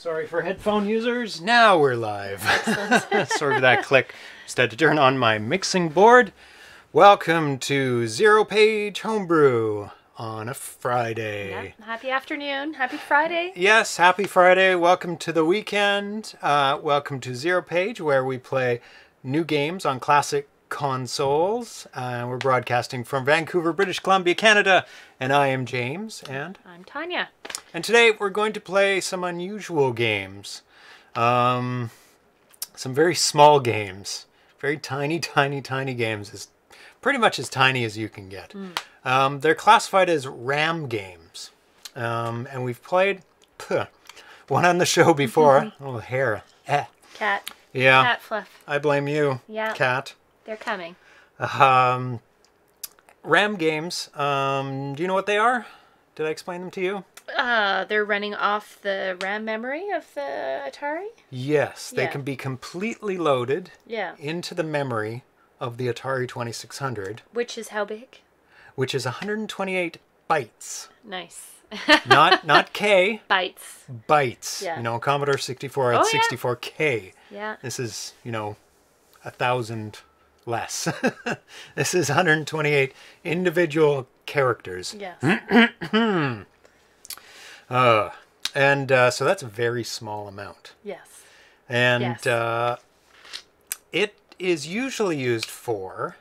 Sorry for headphone users. Now we're live. Sorry for that click. Just had to turn on my mixing board. Welcome to Zero Page Homebrew on a Friday. Yep. Happy afternoon. Happy Friday. Yes, happy Friday. Welcome to the weekend. Uh, welcome to Zero Page, where we play new games on classic consoles. Uh, we're broadcasting from Vancouver, British Columbia, Canada. And I am James. And I'm Tanya. and today we're going to play some unusual games. Um, some very small games. Very tiny, tiny, tiny games. As pretty much as tiny as you can get. Um, they're classified as RAM games. Um, and we've played puh, one on the show before. oh, hair. Eh. Cat. Yeah, Cat fluff. I blame you, Yeah. cat. They're coming. Um, RAM games. Um, do you know what they are? Did I explain them to you? Uh, they're running off the RAM memory of the Atari. Yes, they Yeah. can be completely loaded Yeah. into the memory of the Atari 2600, Which is how big? which is 128 bytes. Nice. Not not K, Bytes. bytes. Yeah. You know, Commodore 64 had Oh, 64K. Yeah. This is, you know, a thousand less. this is 128 individual characters. Yes. Uh, and uh, so that's a very small amount. yes. And Yes. uh, it is usually used for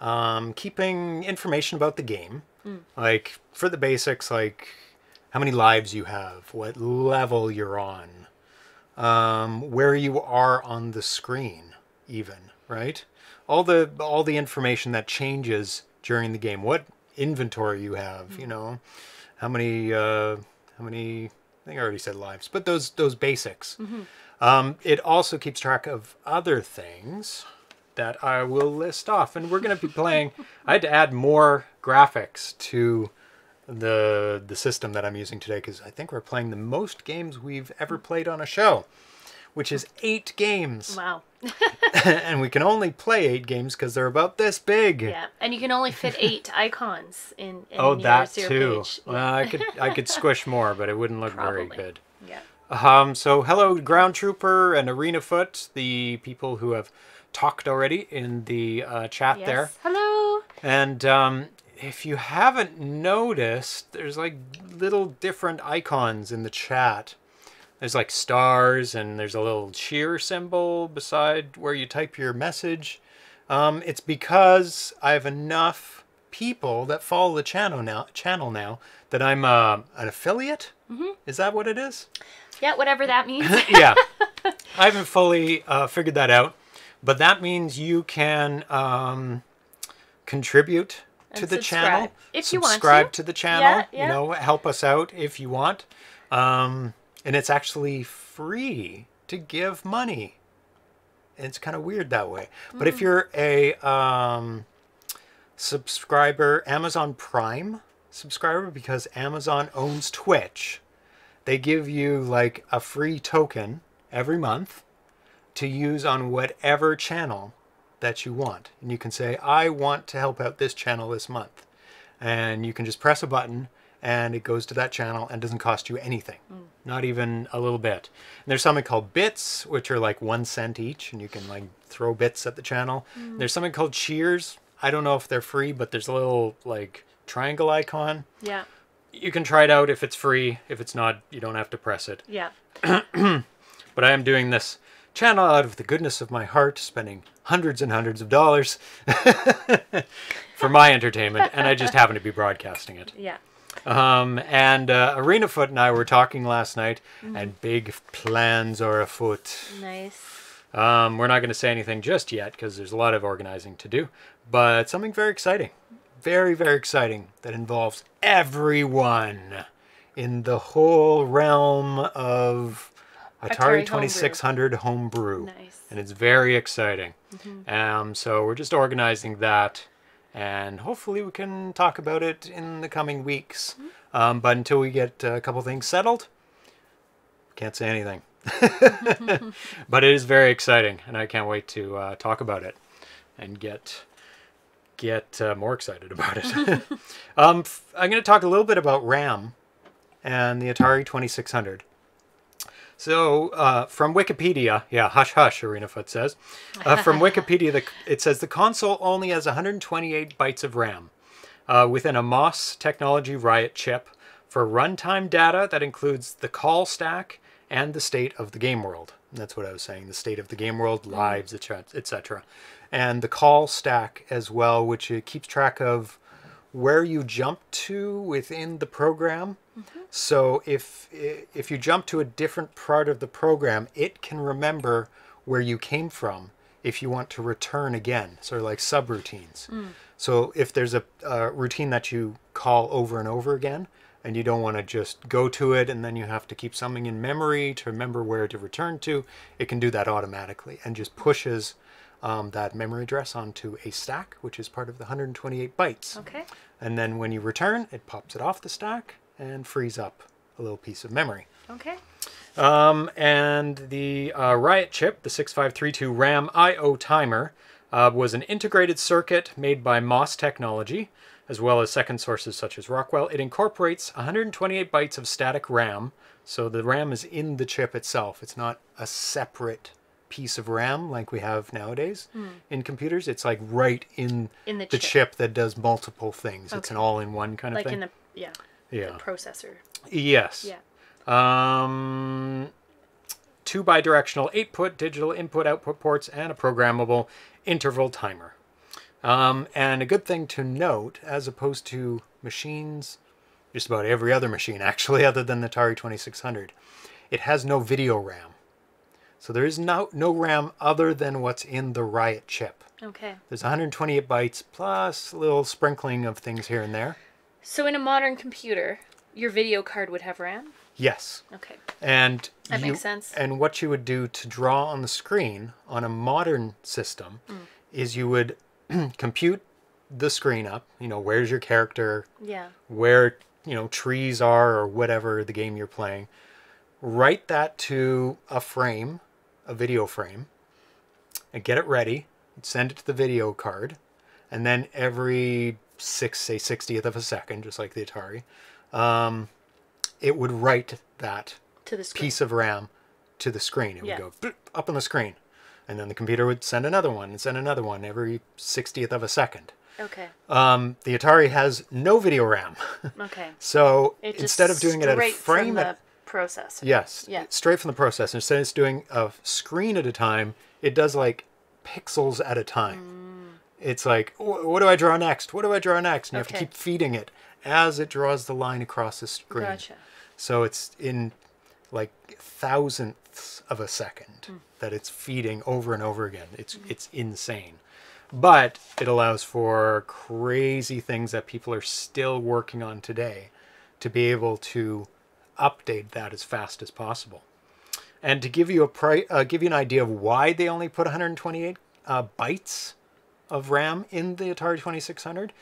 um, keeping information about the game, like for the basics, like how many lives you have, what level you're on, um, where you are on the screen, even right. All the all the information that changes during the game, what inventory you have, you know, how many uh, how many. I think I already said lives, but those those basics. Um, it also keeps track of other things that I will list off, and we're going to be playing. I had to add more graphics to the the system that I'm using today because I think we're playing the most games we've ever played on a show, which is eight games, Wow. and we can only play eight games because they're about this big. Yeah. And you can only fit eight icons in, in Oh, your that zero too. page. Well, I could I could squish more, but it wouldn't look very Probably. good. Yeah. Um, so hello, Ground Trooper and Arena Foot, the people who have talked already in the uh, chat Yes. there. Hello. And um, if you haven't noticed, there's like little different icons in the chat. There's like stars, and there's a little cheer symbol beside where you type your message. Um, it's because I have enough people that follow the channel now. Channel now that I'm uh, an affiliate. Mm-hmm. Is that what it is? Yeah, whatever that means. yeah. I haven't fully uh, figured that out, but that means you can um, contribute to And the channel. subscribe, if you want subscribe to. to the channel. Yeah, yeah. You know, help us out if you want. Um, and it's actually free to give money. And It's kind of weird that way. But Mm. if you're a um, subscriber, Amazon Prime subscriber, because Amazon owns Twitch, they give you like a free token every month to use on whatever channel that you want. And you can say, I want to help out this channel this month. And you can just press a button and it goes to that channel and doesn't cost you anything, mm. not even a little bit. And there's something called bits, which are like one cent each, and you can like throw bits at the channel. Mm. There's something called cheers. I don't know if they're free, but there's a little like triangle icon. yeah. You can try it out if it's free. If it's not, you don't have to press it. Yeah. But I am doing this channel out of the goodness of my heart, spending hundreds and hundreds of dollars for my entertainment, and I just happen to be broadcasting it. Yeah. Um, and uh, Arena Foot and I were talking last night, and big plans are afoot. Nice. Um, we're not going to say anything just yet because there's a lot of organizing to do, but something very exciting, very very exciting that involves everyone in the whole realm of Atari, Atari 2600 homebrew, Nice. and it's very exciting. Um, so we're just organizing that, and hopefully we can talk about it in the coming weeks. Um, but until we get a couple things settled, can't say anything. but it is very exciting, and I can't wait to uh, talk about it and get get uh, more excited about it. um, f- I'm going to talk a little bit about RAM and the Atari 2600. So, uh, from Wikipedia, yeah, hush hush, ArenaFoot says. Uh, from Wikipedia, the, it says the console only has 128 bytes of RAM uh, within a MOS technology Riot chip for runtime data that includes the call stack and the state of the game world. And that's what I was saying the state of the game world, lives, etc. And the call stack as well, which it keeps track of where you jump to within the program. Mm-hmm. So if if you jump to a different part of the program, it can remember where you came from if you want to return again, sort of like subroutines. Mm. So if there's a, a routine that you call over and over again, and you don't want to just go to it and then you have to keep something in memory to remember where to return to, it can do that automatically and just pushes um, that memory address onto a stack, which is part of the 128 bytes. Okay. And then when you return, it pops it off the stack and frees up a little piece of memory. Okay. Um, and the uh, Riot chip, the 6532 RAM I/O timer, uh, was an integrated circuit made by MOS Technology, as well as second sources such as Rockwell. It incorporates 128 bytes of static RAM, so the RAM is in the chip itself. It's not a separate piece of RAM like we have nowadays in computers. It's like right in, In the the chip. chip. that does multiple things. It's an all-in-one kind of Like thing. in the yeah yeah. the processor. Yes. Yeah. Um, two bidirectional eight put digital input output ports and a programmable interval timer. Um, and a good thing to note, as opposed to machines, just about every other machine actually, other than the Atari 2600, it has no video RAM. So there is no, no RAM other than what's in the Riot chip. Okay. There's 128 bytes plus a little sprinkling of things here and there. So in a modern computer, your video card would have RAM. Yes. Okay. And That you, makes sense. And what you would do to draw on the screen on a modern system Mm. is you would compute the screen up. You know, where's your character, Yeah. where you know trees are, or whatever the game you're playing. Write that to a frame, a video frame, and get it ready. Send it to the video card, and then every six, say sixtieth of a second, just like the Atari, um, it would write that To the screen. piece of RAM to the screen. It Yeah. would go up on the screen. And then the computer would send another one and send another one every 60th of a second. Okay. Um, the Atari has no video RAM. Okay. so It instead of doing it at a frame at processor. Yes. Yeah. Straight from the processor. Instead of doing a screen at a time, it does like pixels at a time. Mm. It's like, what do I draw next? What do I draw next? And you have to keep feeding it as it draws the line across the screen. Gotcha. So it's in like thousandths of a second Hmm. that it's feeding over and over again. It's it's insane. But it allows for crazy things that people are still working on today to be able to update that as fast as possible. And to give you a pri- uh, give you an idea of why they only put 128 uh, bytes of RAM in the Atari 2600,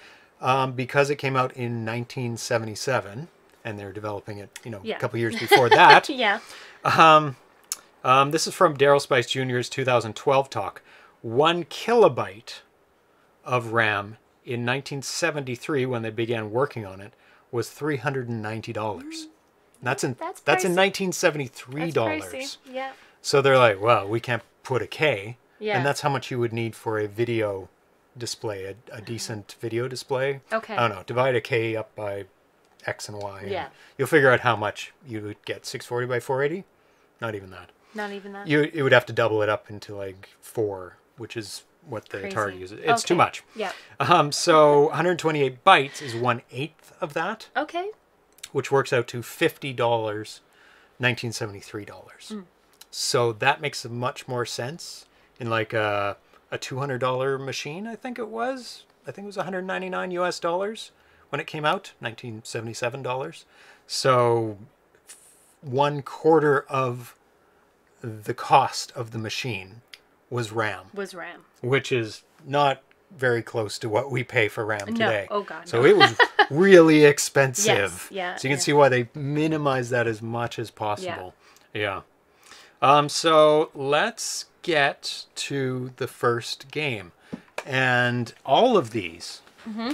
um, because it came out in 1977, and they're developing it, you know, Yeah. a couple years before that. Yeah. Um, this is from Darrell Spice Jr.'s 2012 talk. One kilobyte of RAM in 1973, when they began working on it, was $390. That's in That's that's, in 1973 That's dollars. Yeah. So they're like, well, we can't put a K. Yeah. And that's how much you would need for a video display, a, a decent video display. Okay. I don't know. Divide a K up by X and Y. and Yeah. You'll figure out how much you would get. 640 by 480? Not even that. Not even that. You you would have to double it up into like four, which is what the Atari Crazy. uses. It's too much. Yeah. Um, so 128 bytes is one eighth of that, Okay. Which works out to fifty dollars, 1973 dollars. Hmm. So that makes much more sense in like a a two hundred dollar machine. I think it was. I think it was 199 U.S. dollars when it came out, 1977 dollars. So f- one quarter of the cost of the machine was RAM, Was RAM. which is not very close to what we pay for RAM No. today. Oh, God, So no. it was really expensive. Yes, yeah, So you can yeah. see why they minimize that as much as possible. Yeah. yeah. Um, so let's get to the first game. And all of these Mm-hmm.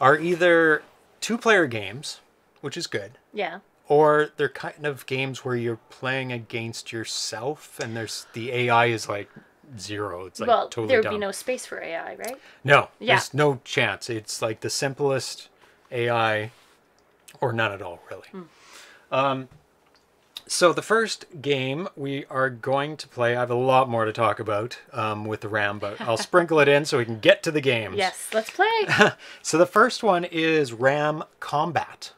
are either two player games, which is good, Yeah. or they're kind of games where you're playing against yourself and there's the AI is like zero. It's like well, totally there would dumb. be no space for AI, right? No, Yeah. there's no chance. It's like the simplest AI, or none at all, really. Um, so the first game we are going to play, I have a lot more to talk about um, with the RAM, but I'll sprinkle it in so we can get to the games. Yes, let's play. So the first one is RAM Combat.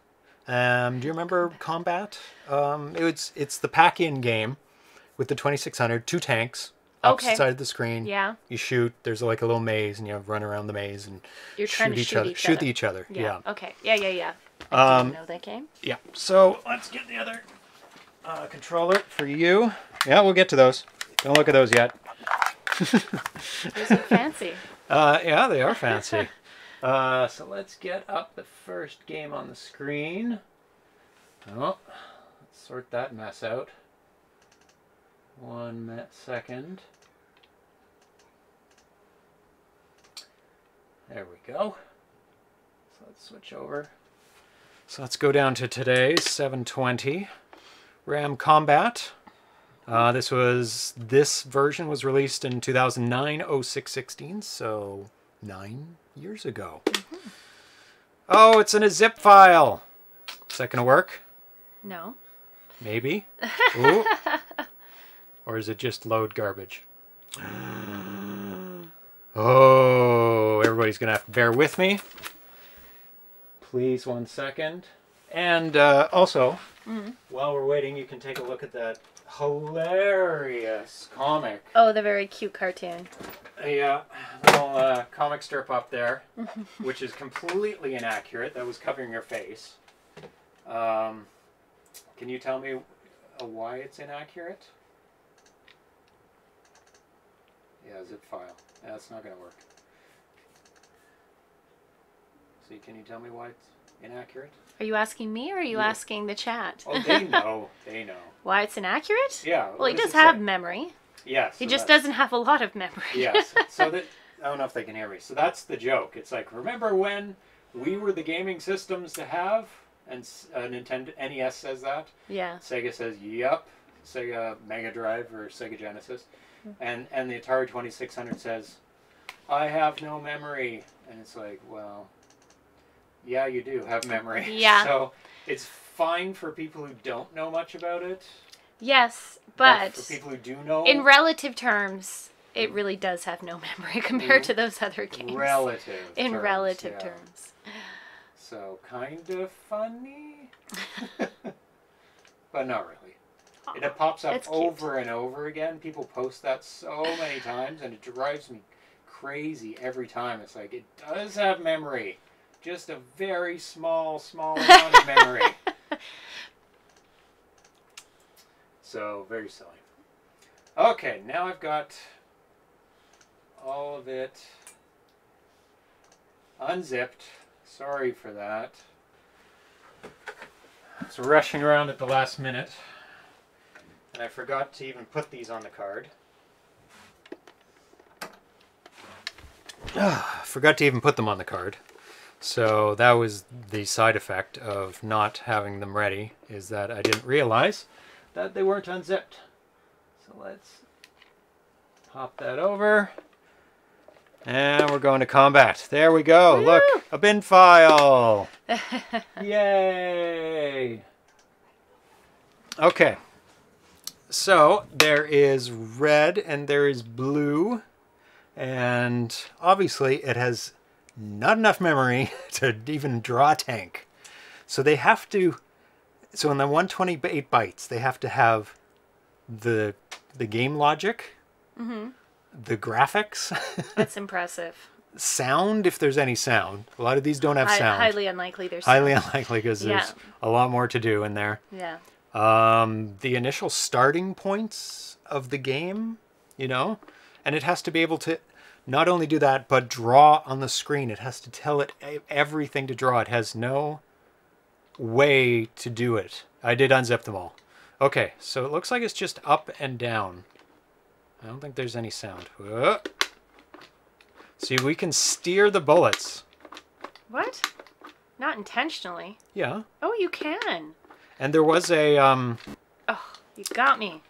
Um, do you remember Combat? Um, it's it's the pack-in game with the 2600, two tanks, opposite Okay. side of the screen. Yeah. You shoot. There's like a little maze, and you run around the maze and You're trying to shoot other. each shoot other. each other. yeah. Yeah. Okay. Yeah, yeah, yeah. I Um, didn't know that game. Yeah. So let's get the other uh, controller for you. Yeah, we'll get to those. Don't look at those yet. Those are fancy. Uh, yeah, they are fancy. uh, so let's get up the first game on the screen. Oh, let's sort that mess out. One second. There we go. So let's switch over. So let's go down to today's 720 RAM Combat. Uh, this was this version was released in 2009 0616 so nine years ago oh it's in a zip file is that gonna work No. maybe Ooh. Or is it just load garbage oh everybody's gonna have to bear with me please one second and uh, also while we're waiting you can take a look at that hilarious comic Oh, the very cute cartoon. a uh, little uh, comic strip up there, which is completely inaccurate. That was covering your face. Um, can you tell me uh, why it's inaccurate? Yeah, zip file. That's not going to work. See, can you tell me why it's inaccurate? Are you asking me or are you Yeah. asking the chat? Oh, they know. they know. Why it's inaccurate? Yeah. Well, he does have say? memory. Yes. He so just doesn't have a lot of memory. yes. So that I don't know if they can hear me. So that's the joke. It's like remember when we were the gaming systems to have, and uh, Nintendo NES says that. yeah. Sega says yep. Sega Mega Drive or Sega Genesis, Mm-hmm. and and the Atari Twenty Six Hundred says, I have no memory, and it's like well, yeah, you do have memory. Yeah. So it's fine for people who don't know much about it, Yes, but but for people who do know, in relative terms, it really does have no memory compared to those other games. relative. in terms, relative yeah. terms. So kind of funny, but not really. And it pops up That's cute. over and over again. People post that so many times, and it drives me crazy every time. It's like it does have memory, just a very small, small amount of memory. So very silly. Okay, now I've got all of it unzipped. Sorry for that. So rushing around at the last minute. And I forgot to even put these on the card. Ah, forgot to even put them on the card. So that was the side effect of not having them ready, is that I didn't realize that they weren't unzipped. So let's pop that over. And we're going to combat. There we go. Woo! Look, a bin file. Yay! Okay. So there is red and there is blue. And obviously it has not enough memory to even draw a tank. So they have to so in the 128 bytes they have to have the the game logic, mm -hmm. the graphics, That's impressive. sound if there's any sound. A lot of these don't have Hi- sound. highly unlikely there's Highly sound. unlikely because there's a lot more to do in there. Yeah. Um, the initial starting points of the game, you know, and it has to be able to not only do that but draw on the screen. It has to tell it everything to draw. It has no way to do it. I did unzip them all. Okay, so it looks like it's just up and down. I don't think there's any sound. Whoa. See, we can steer the bullets. What? Not intentionally. Yeah. Oh, you can. And there was a um, Oh, you got me.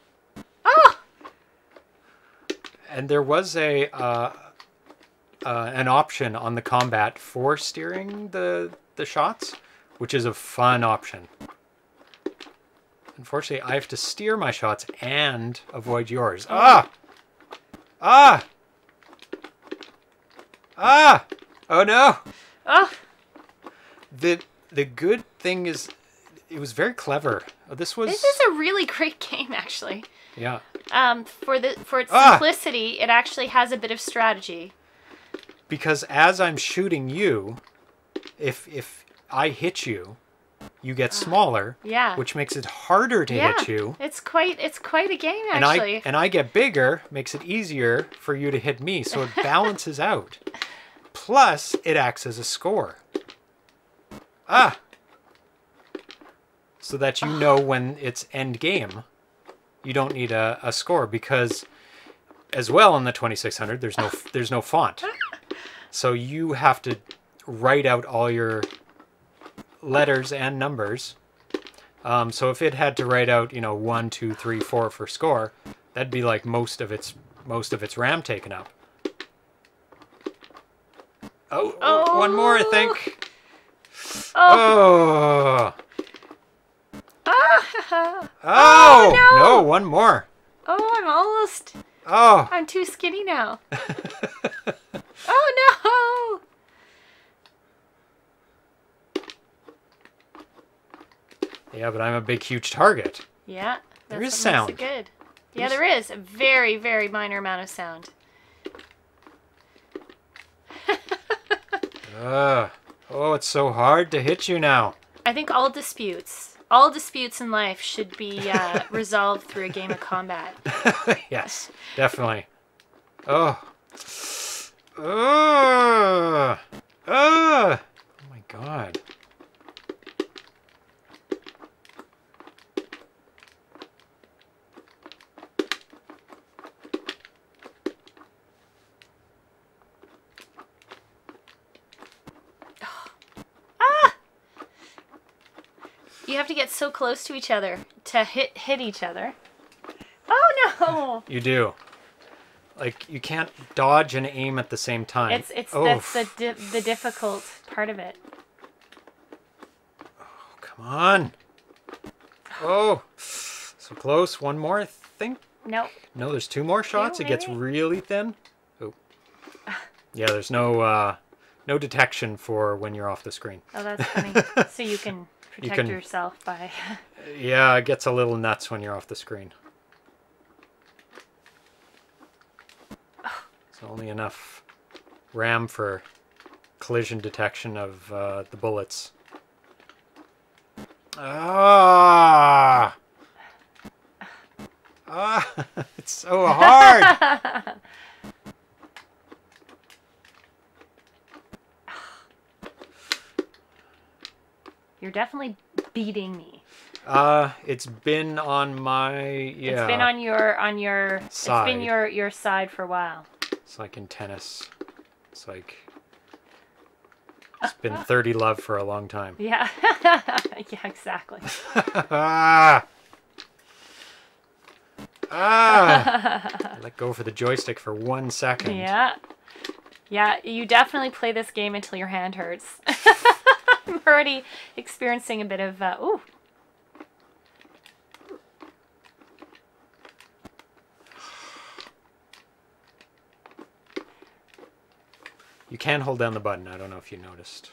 Oh! and there was a uh, uh, an option on the combat for steering the the shots, which is a fun option. Unfortunately, I have to steer my shots and avoid yours. Ah! Ah! Ah! Oh no! Ah! The the good thing is, it was very clever. This was This is a really great game, actually. yeah. Um, for the for its Ah! simplicity, it actually has a bit of strategy. because as I'm shooting you, if if I hit you, you get smaller, Yeah. which makes it harder to yeah. hit you. It's quite it's quite a game actually. And. I and I get bigger, makes it easier for you to hit me, so it balances out. Plus, it acts as a score. Ah. So that you know when it's end game, you don't need a, a score because, as well in the 2600, there's no there's no font, so you have to write out all your letters and numbers. Um, so if it had to write out, you know, one, two, three, four for score, that'd be like most of its most of its RAM taken up. Oh, oh, one more, I think. oh. Oh, Ah! oh, no. no, one more. oh, I'm almost Oh, I'm too skinny now. oh no! yeah, but I'm a big, huge target. Yeah. There is sound. good. Yeah, There's- a very, very minor amount of sound. Ugh. Oh, it's so hard to hit you now. I think all disputes, all disputes in life should be uh, resolved through a game of combat. yes, definitely. Oh. Oh. Oh. Oh my god. To get so close to each other to hit hit each other. Oh no! You do. Like you can't dodge and aim at the same time. It's it's oh, that's the di- the difficult part of it. Oh come on. Oh, so close. One more, I think. Nope. No, there's two more shots. It gets really thin. Oh. Yeah, there's no uh, no detection for when you're off the screen. Oh, that's funny. so you can protect can- yourself by. Yeah, it gets a little nuts when you're off the screen. It's only enough RAM for collision detection of uh, the bullets. Ah! Ah! It's so hard! You're definitely beating me. uh, it's been on my yeah. It's been on your on your It's been your your side for a while. It's like in tennis. It's like it's been 30 love for a long time. Yeah. yeah, exactly. ah! Ah! Let go for the joystick for one second. Yeah. Yeah, you definitely play this game until your hand hurts. I'm already experiencing a bit of uh, ooh. You can hold down the button. I don't know if you noticed.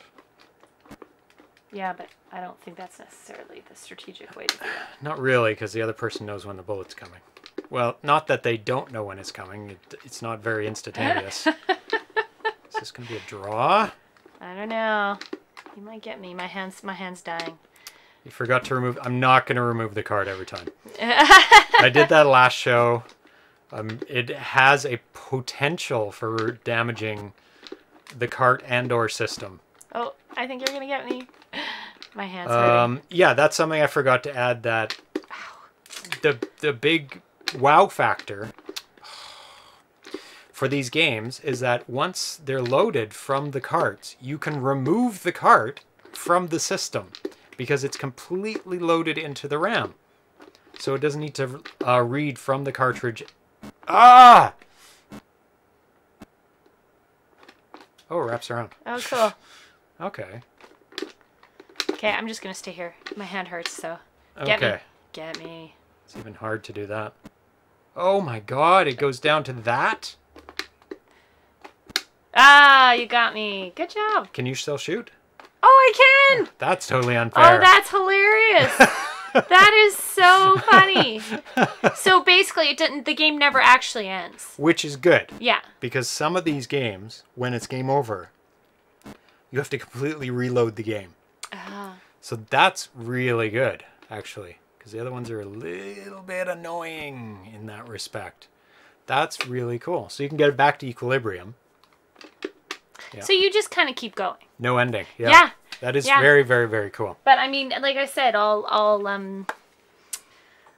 Yeah, but I don't think that's necessarily the strategic way to do it. Not really, because the other person knows when the bullet's coming. Well, not that they don't know when it's coming. It, it's not very instantaneous. Is this going to be a draw? I don't know. You might get me. My hands my hands dying. You forgot to remove. I'm not going to remove the card every time. I did that last show. Um, it has a potential for damaging the cart and/or system. oh, I think you're gonna get me. My hands hurting. Um, yeah, that's something I forgot to add. That the the big wow factor for these games is that once they're loaded from the carts, you can remove the cart from the system because it's completely loaded into the RAM. So it doesn't need to uh, read from the cartridge. Ah! Oh, it wraps around. Oh, cool. Okay. Okay, I'm just gonna stay here. My hand hurts, so get okay. me. Get me. It's even hard to do that. Oh my god, it goes down to that? Ah, you got me. Good job. Can you still shoot? Oh, I can. That's totally unfair. Oh, that's hilarious. that is so funny. So basically, it didn't. The game never actually ends. Which is good, Yeah. because some of these games, when it's game over, you have to completely reload the game. Ah. So that's really good, actually, because the other ones are a little bit annoying in that respect. That's really cool. So you can get it back to equilibrium. Yeah. So you just kind of keep going. No ending. Yeah. Yeah. That is Yeah. very, very, very cool. But I mean, like I said, all all um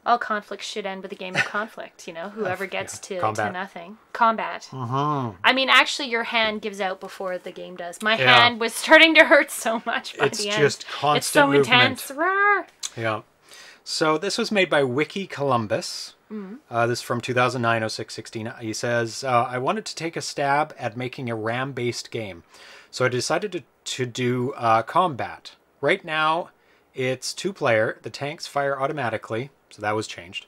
all conflicts should end with a game of conflict. You know, whoever gets to, to Combat. nothing, combat. Uh-huh. I mean, actually, your hand gives out before the game does. My hand was starting to hurt so much by It's the end. just it's so movement. intense. Rawr. Yeah. So this was made by Wickeycolumbus. Uh, this is from 2009 06 16. He says, uh, I wanted to take a stab at making a RAM based game. So I decided to, to do uh, combat. Right now, it's two player. The tanks fire automatically. So that was changed.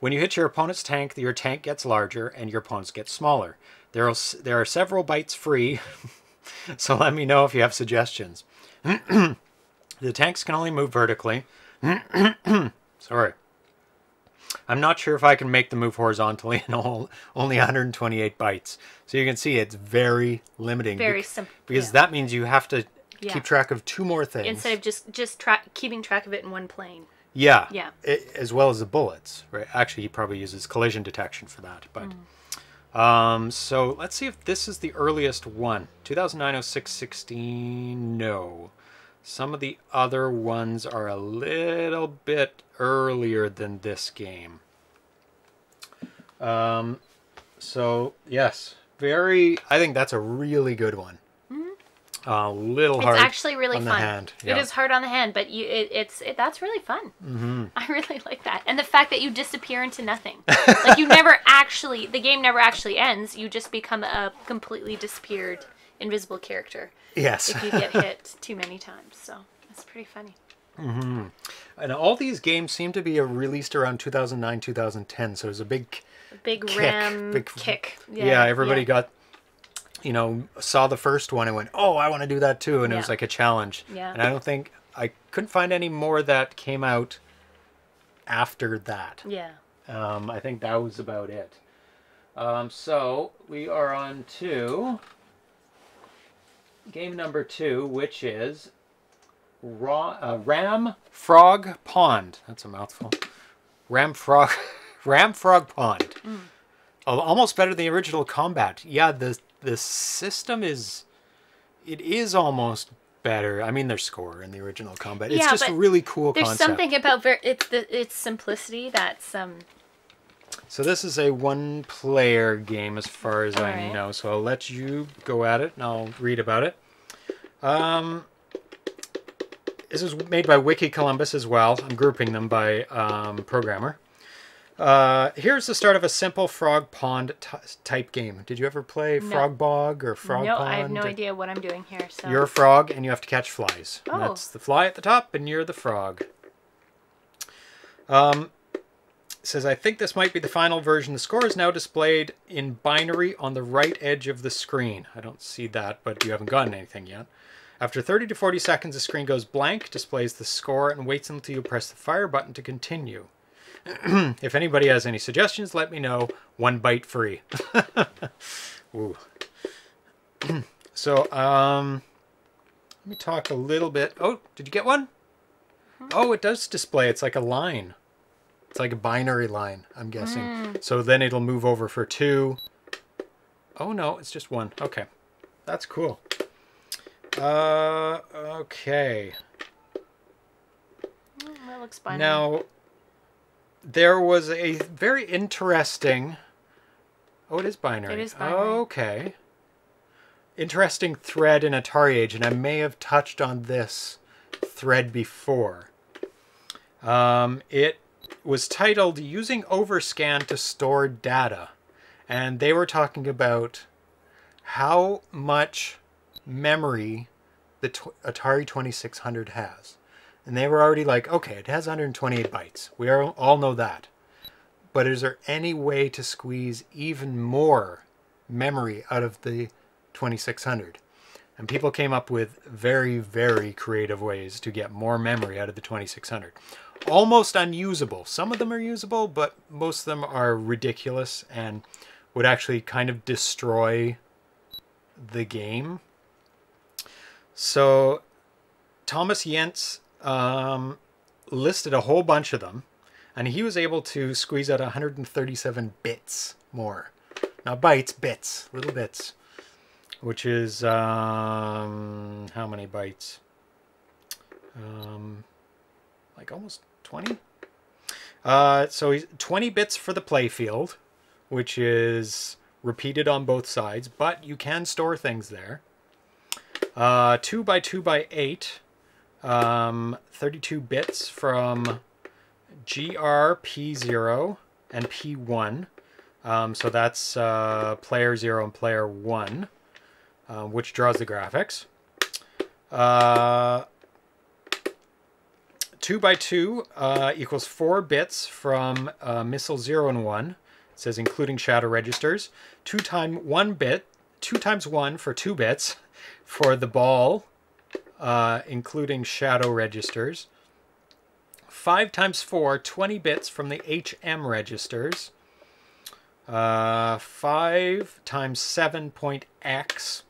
When you hit your opponent's tank, your tank gets larger and your opponent's get smaller. There are, there are several bytes free. so let me know if you have suggestions. the tanks can only move vertically. Sorry. I'm not sure if I can make the move horizontally in all, only 128 bytes. So you can see it's very limiting. Very simple. Because yeah. that means you have to Yeah. keep track of two more things. instead of just just tra- keeping track of it in one plane. yeah. Yeah. I- as well as the bullets. Right. Actually, he probably uses collision detection for that. But Mm. um, so let's see if this is the earliest one. 2009 06 16. No. Some of the other ones are a little bit earlier than this game. Um, so yes, very. I think that's a really good one. A little It's hard. actually really fun. hand, yeah. is hard on the hand, but you it, it's it, that's really fun. Mm-hmm. I really like that, and the fact that you disappear into nothing, like you never actually the game never actually ends. You just become a completely disappeared, invisible character yes. if you get hit too many times. So that's pretty funny. Mm-hmm. And all these games seem to be released around 2009, 2010. So it was a big, A big Kick, ram big- kick. yeah. everybody yeah. got, you know, saw the first one and went, "Oh, I want to do that too," and it was like a challenge. Yeah. And I don't think I couldn't find any more that came out after that. Yeah. Um, I think that was about it. Um, so we are on to game number two, which is Ra- uh, Ram Frog Pond. That's a mouthful. Ram Frog, Ram Frog Pond. Al- Almost better than the original combat. Yeah, the the system is, it is almost better. I mean, their score in the original combat. It's Yeah, just a really cool There's concept. something about ver- it's the its simplicity that's um So this is a one-player game, as far as I Alright. know. So I'll let you go at it, and I'll read about it. Um, this was made by Wickeycolumbus as well. I'm grouping them by um, programmer. Uh, here's the start of a simple frog pond type game. Did you ever play No. Frog Bog or Frog no, Pond? I have no idea what I'm doing here. So You're a frog and you have to catch flies. And Oh. That's the fly at the top and you're the frog. Um, it says, I think this might be the final version. The score is now displayed in binary on the right edge of the screen. I don't see that, but you haven't gotten anything yet. After 30 to 40 seconds, the screen goes blank, displays the score, and waits until you press the fire button to continue. if anybody has any suggestions, let me know. One bite free. Ooh. so, um, let me talk a little bit. Oh, did you get one? Oh, it does display. It's like a line. It's like a binary line, I'm guessing. So then it'll move over for two. Oh, no, it's just one. Okay. That's cool. Uh, okay. Mm, that looks fine. Now, there was a very interesting. Oh, it is binary. It is binary. Okay. Interesting thread in AtariAge, and I may have touched on this thread before. Um, it was titled Using Overscan to Store Data. And they were talking about how much memory the Atari 2600 has. And they were already like, okay, it has 128 bytes. We all know that. But is there any way to squeeze even more memory out of the 2600? And people came up with very, very creative ways to get more memory out of the 2600. Almost unusable. Some of them are usable, but most of them are ridiculous and would actually kind of destroy the game. So Thomas Jentzsch um, listed a whole bunch of them, and he was able to squeeze out 137 bits more. Not bytes, bits, little bits which is um, how many bytes? Um, like almost 20. Uh, so he's 20 bits for the playfield, which is repeated on both sides, but you can store things there. Uh, 2 by 2 by 8, um, 32 bits from GR, P0, and P1. Um, so that's uh, player 0 and player 1 uh, which draws the graphics. Uh, 2 by 2 uh, equals 4 bits from uh, missile 0 and 1. It says including shadow registers. 2 times 1 bit, 2 times 1 for 2 bits for the ball, uh, including shadow registers. 5 times 4, 20 bits from the HM registers. Uh, 5 times 7 point X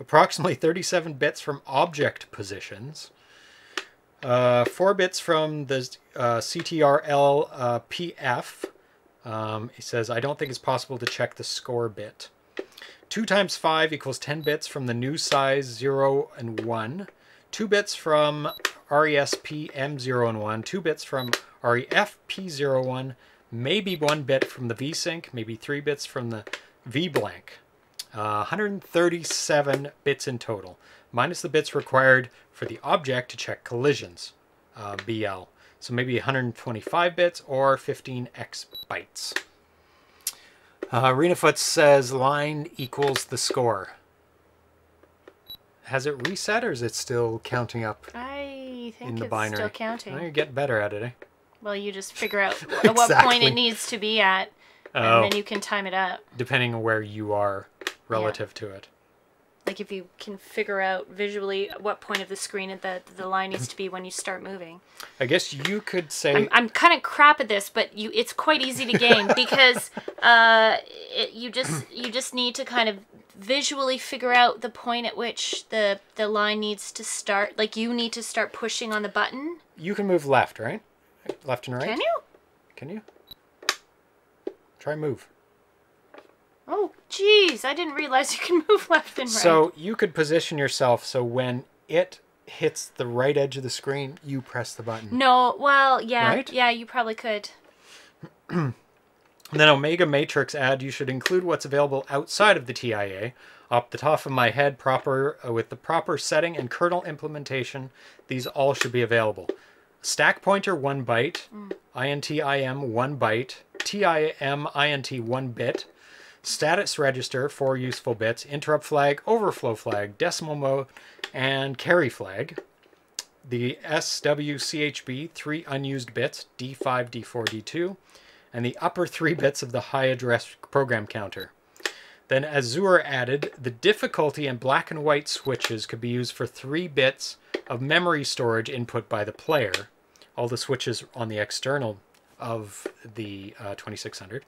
approximately 37 bits from object positions, uh, 4 bits from the uh, CTRL uh, PF. Um, he says, I don't think it's possible to check the score bit. 2 times 5 equals 10 bits from the new size 0 and 1. 2 bits from RESP M0 and 1. 2 bits from REF P01. Maybe 1 bit from the VSync. Maybe 3 bits from the VBlank. Uh, 137 bits in total, minus the bits required for the object to check collisions, uh, BL. So maybe 125 bits or 15x bytes. Uh, Renafoot says line equals the score. Has it reset or is it still counting up I think in the it's binary? still counting. Oh, you're getting better at it, eh? Well, you just figure out at what point it needs to be at, Oh, and then you can time it up. depending on where you are relative to it. Like if you can figure out visually what point of the screen the the line needs to be when you start moving. I guess you could say I'm, I'm kind of crap at this, but you it's quite easy to game because uh, it, you just you just need to kind of visually figure out the point at which the the line needs to start. Like you need to start pushing on the button. you can move left, right? Left and right. Can you? Can you? Try move. Oh, jeez, I didn't realize you can move left and right. So you could position yourself so when it hits the right edge of the screen, you press the button. no, well, yeah, Right? yeah, you probably could. And then Omegamatrix add you should include what's available outside of the TIA. Off the top of my head, proper uh, with the proper setting and kernel implementation, these all should be available. Stack pointer one byte, INTIM one byte, TIMINT one bit, status register four useful bits, interrupt flag, overflow flag, decimal mode, and carry flag. The SWCHB three unused bits, D5, D4, D2 and the upper three bits of the high address program counter. Then Azure added the difficulty and black and white switches could be used for three bits of memory storage input by the player. All the switches on the external of the uh, 2600.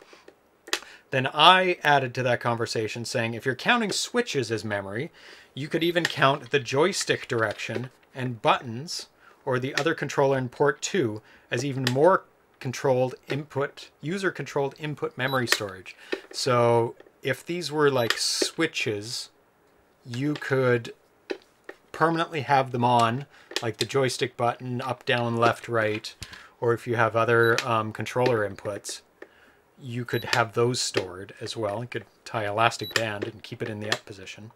Then I added to that conversation saying if you're counting switches as memory, you could even count the joystick direction and buttons or the other controller in port 2 as even more controlled input, user controlled input memory storage. So if these were like switches, you could permanently have them on, like the joystick button, up, down, left, right, or if you have other um, controller inputs, you could have those stored as well. You could tie elastic band and keep it in the up position.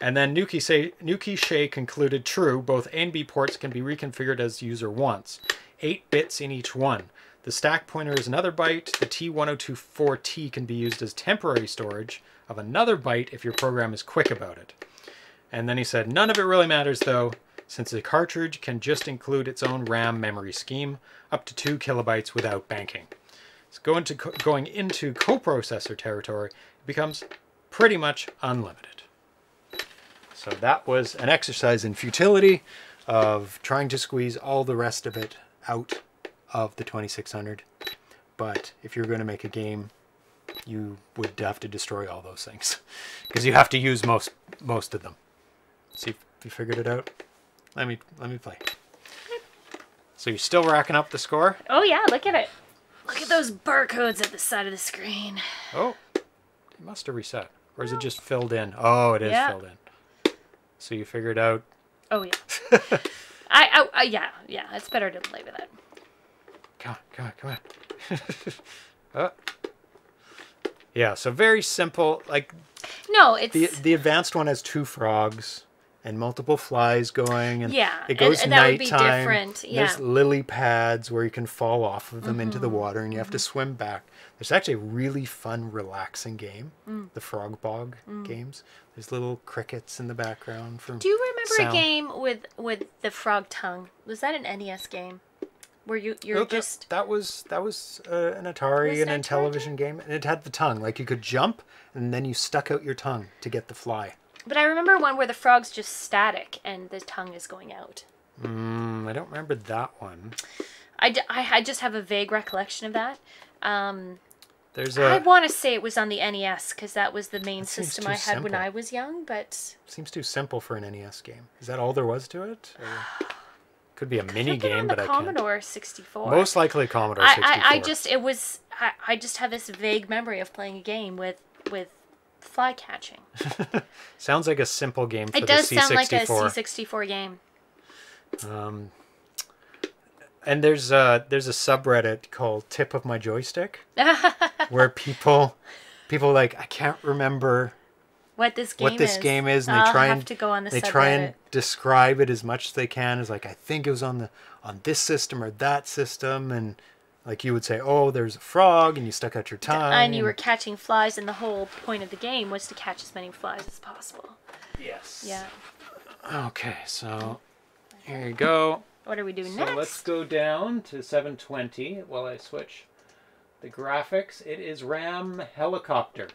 And then Nukey, say, Nukey Shay concluded true, both A and B ports can be reconfigured as user wants. 8 bits in each one. The stack pointer is another byte. The T1024T can be used as temporary storage of another byte if your program is quick about it. And then he said, none of it really matters though, since the cartridge can just include its own RAM memory scheme, up to 2 kilobytes without banking. So going, to going into coprocessor territory, it becomes pretty much unlimited. So that was an exercise in futility of trying to squeeze all the rest of it out of the 2600. But if you're going to make a game, you would have to destroy all those things because you have to use most most of them. See if you figured it out. Let me let me play. So you're still racking up the score? Oh yeah, look at it. Look at those barcodes at the side of the screen. Oh, it must have reset. Or is it oh. just filled in? Oh, it is Yeah. filled in. So you figured out. Oh yeah. I, I, I yeah yeah. It's better to play with it. Come on, come on, come on. oh. Yeah, so very simple. Like No, it's the the advanced one has two frogs and multiple flies going, and Yeah, it and- goes and that would be nighttime. different, and There's lily pads where you can fall off of them into Mm-hmm. the water, and you have to swim back. There's actually a really fun, relaxing game, Mm. the Frog Bog games. There's little crickets in the background from. Do you remember sound. a game with with the frog tongue? Was that an NES game? Where you you're that- just that was that was uh, an Atari Was and it a Atari television game, and it had the tongue. Like you could jump, and then you stuck out your tongue to get the fly. But I remember one where the frog's just static and the tongue is going out. Mm, I don't remember that one. I, d- I, I just have a vague recollection of that. Um, There's I a want to say it was on the NES because that was the main system I had when. I was young. But seems too simple for an NES game. Is that all there was to it? Or could be a mini game, but the I can't. Commodore 64. Most likely Commodore I, 64. I, I just it was I, I just have this vague memory of playing a game with with fly catching. sounds like a simple game for It the does C64. sound like a C64 game. Um, and there's a there's a subreddit called Tip of My Joystick where people people like I can't remember what this game what this is. game is, and they I'll try have and to go on the they try and describe it as much as they can. As like I think it was on the on this system or that system, and like you would say, oh, there's a frog, and you stuck out your tongue, and you were catching flies, and the whole point of the game was to catch as many flies as possible. yes, Yeah. Okay, so here you go. What are we doing So next? So let's go down to 720 while I switch the graphics. It is Ram Helicopter.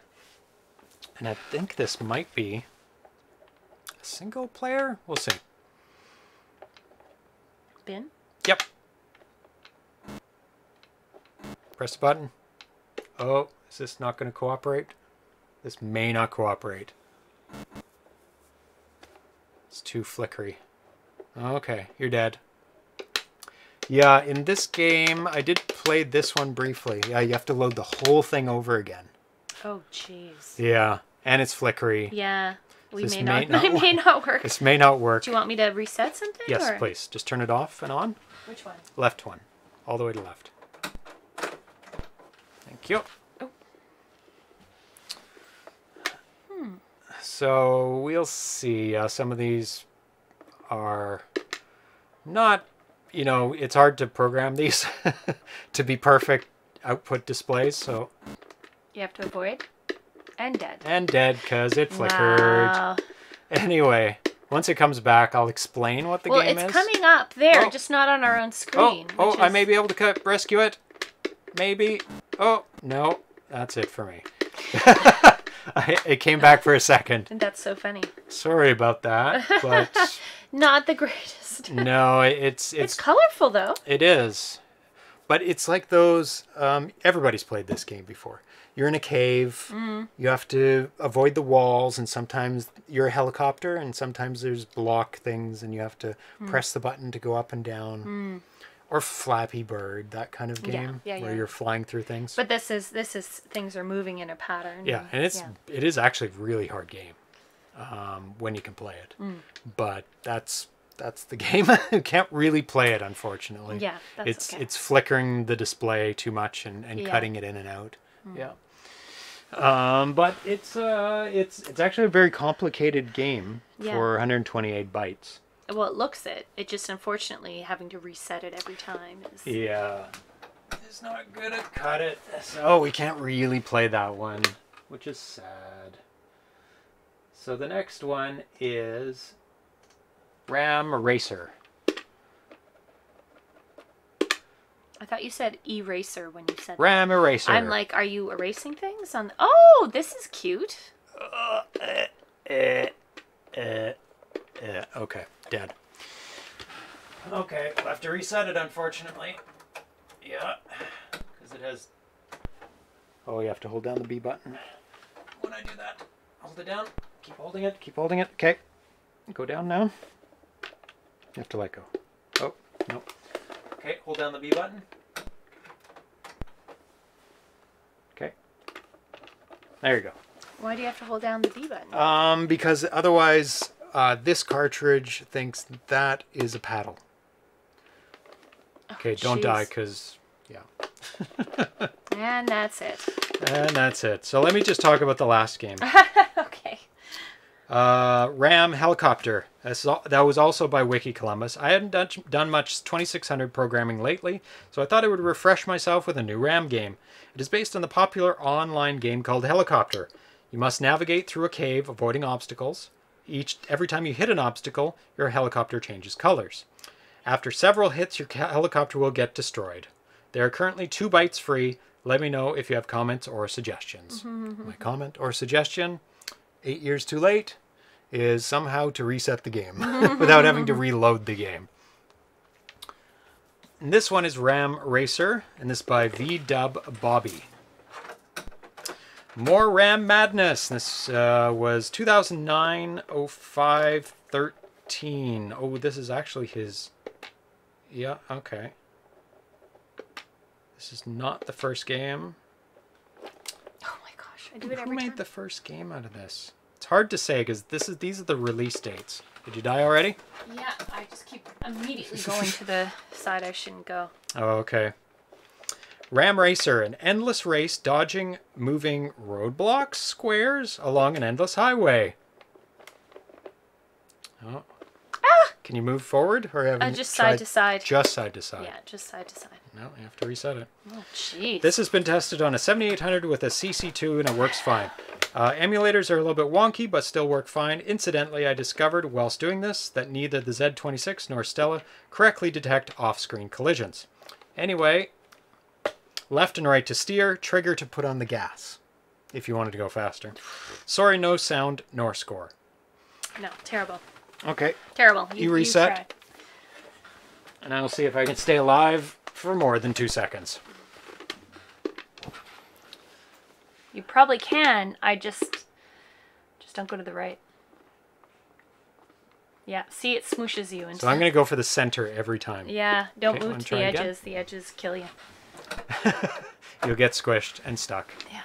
And I think this might be a single player. We'll see. Bin. Yep. Press the button. Oh, is this not going to cooperate? This may not cooperate. It's too flickery. Okay, you're dead. Yeah, in this game, I did play this one briefly. Yeah, you have to load the whole thing over again. Oh, jeez. Yeah, and it's flickery. Yeah. We This may may not. not may not work. This may not work. Do you want me to reset something? Yes, or? please. Just turn it off and on. Which one? Left one. All the way to left. Thank you. Oh. So we'll see. Uh, some of these are not, you know, it's hard to program these to be perfect output displays. So, You have to avoid. And dead. and dead because it flickered. Wow. Anyway, once it comes back, I'll explain what the Well, game it's is. coming up there, Oh. just not on our own Oh, screen. oh, which I may be able to cut, rescue it. Maybe. Oh, no. That's it for me. I, it came back for a second. And that's so funny. Sorry about that, but Not the greatest. no, it's It's it's colorful though. it is. But it's like those. Um, everybody's played this game before. You're in a cave. Mm. You have to avoid the walls, and sometimes you're a helicopter, and sometimes there's block things, and you have to mm. press the button to go up and down. Mm. Or Flappy Bird, that kind of game yeah, where yeah. you're flying through things. But this is this is things are moving in a pattern. Yeah, and it's yeah. it is actually a really hard game um, when you can play it. Mm. But that's that's the game. you can't really play it, unfortunately. Yeah, that's it's okay. it's flickering the display too much and, and Yeah. Mm. cutting it in and out. Yeah. Um, but it's uh, it's it's actually a very complicated game Yeah. for 128 bytes. Well, it looks it. It just unfortunately having to reset it every time is. Yeah. It's not gonna cut it. So we can't really play that one, which is sad. So the next one is Ram Racer. I thought you said eraser when you said. Ram Eraser. I'm like, are you erasing things on? Oh, this is cute. Uh, eh, eh, eh. Okay, dead. Okay, we'll have to reset it, unfortunately. Yeah, because it has. Oh, you have to hold down the B button. When I do that, hold it down. Keep holding it. Keep holding it. Okay, go down now. You have to let go. Oh no. Okay, hold down the B button. Okay. There you go. Why do you have to hold down the B button? Um, because otherwise, uh, this cartridge thinks that is a paddle. Okay, don't die, because yeah. And that's it. And that's it. So let me just talk about the last game. okay. Uh, Ram Helicopter. That was also by Wickeycolumbus. I hadn't done, done much 2600 programming lately, so I thought I would refresh myself with a new Ram game. It is based on the popular online game called Helicopter. You must navigate through a cave, avoiding obstacles. Each every time you hit an obstacle, your helicopter changes colors. After several hits, your helicopter will get destroyed. There are currently two bytes free. Let me know if you have comments or suggestions. Mm-hmm, mm-hmm, mm-hmm. My comment or suggestion eight years too late is somehow to reset the game without having to reload the game. And this one is Ram Racer, and this by V Dub Bobby. More Ram Madness. This uh, was 2009 05 13. Oh, this is actually his. Yeah, okay. This is not the first game. Oh my gosh, I do it Who every made time. the first game out of this? It's hard to say because this is these are the release dates. Did you die already? Yeah, I just keep immediately going to the side I shouldn't go. Oh, okay. Ram Racer, an endless race dodging moving roadblocks, squares along an endless highway. Oh. Can you move forward or have Uh, just tried- side to side. Just side to side. Yeah, just side to side. No, you have to reset it. Oh, jeez. This has been tested on a 7800 with a CC2 and it works fine. Uh, emulators are a little bit wonky, but still work fine. Incidentally, I discovered whilst doing this that neither the Z26 nor Stella correctly detect off-screen collisions. Anyway, left and right to steer, trigger to put on the gas, if you wanted to go faster. Sorry, no sound nor score. No, terrible. Okay, Terrible. You reset? try. and I'll see if I can stay alive for more than two seconds. You probably can. I just just don't go to the right. Yeah, see it smooshes you into So I'm going to go for the center every time. Yeah, don't Okay, move to the again? edges. The edges kill you. You'll get squished and stuck. Yeah.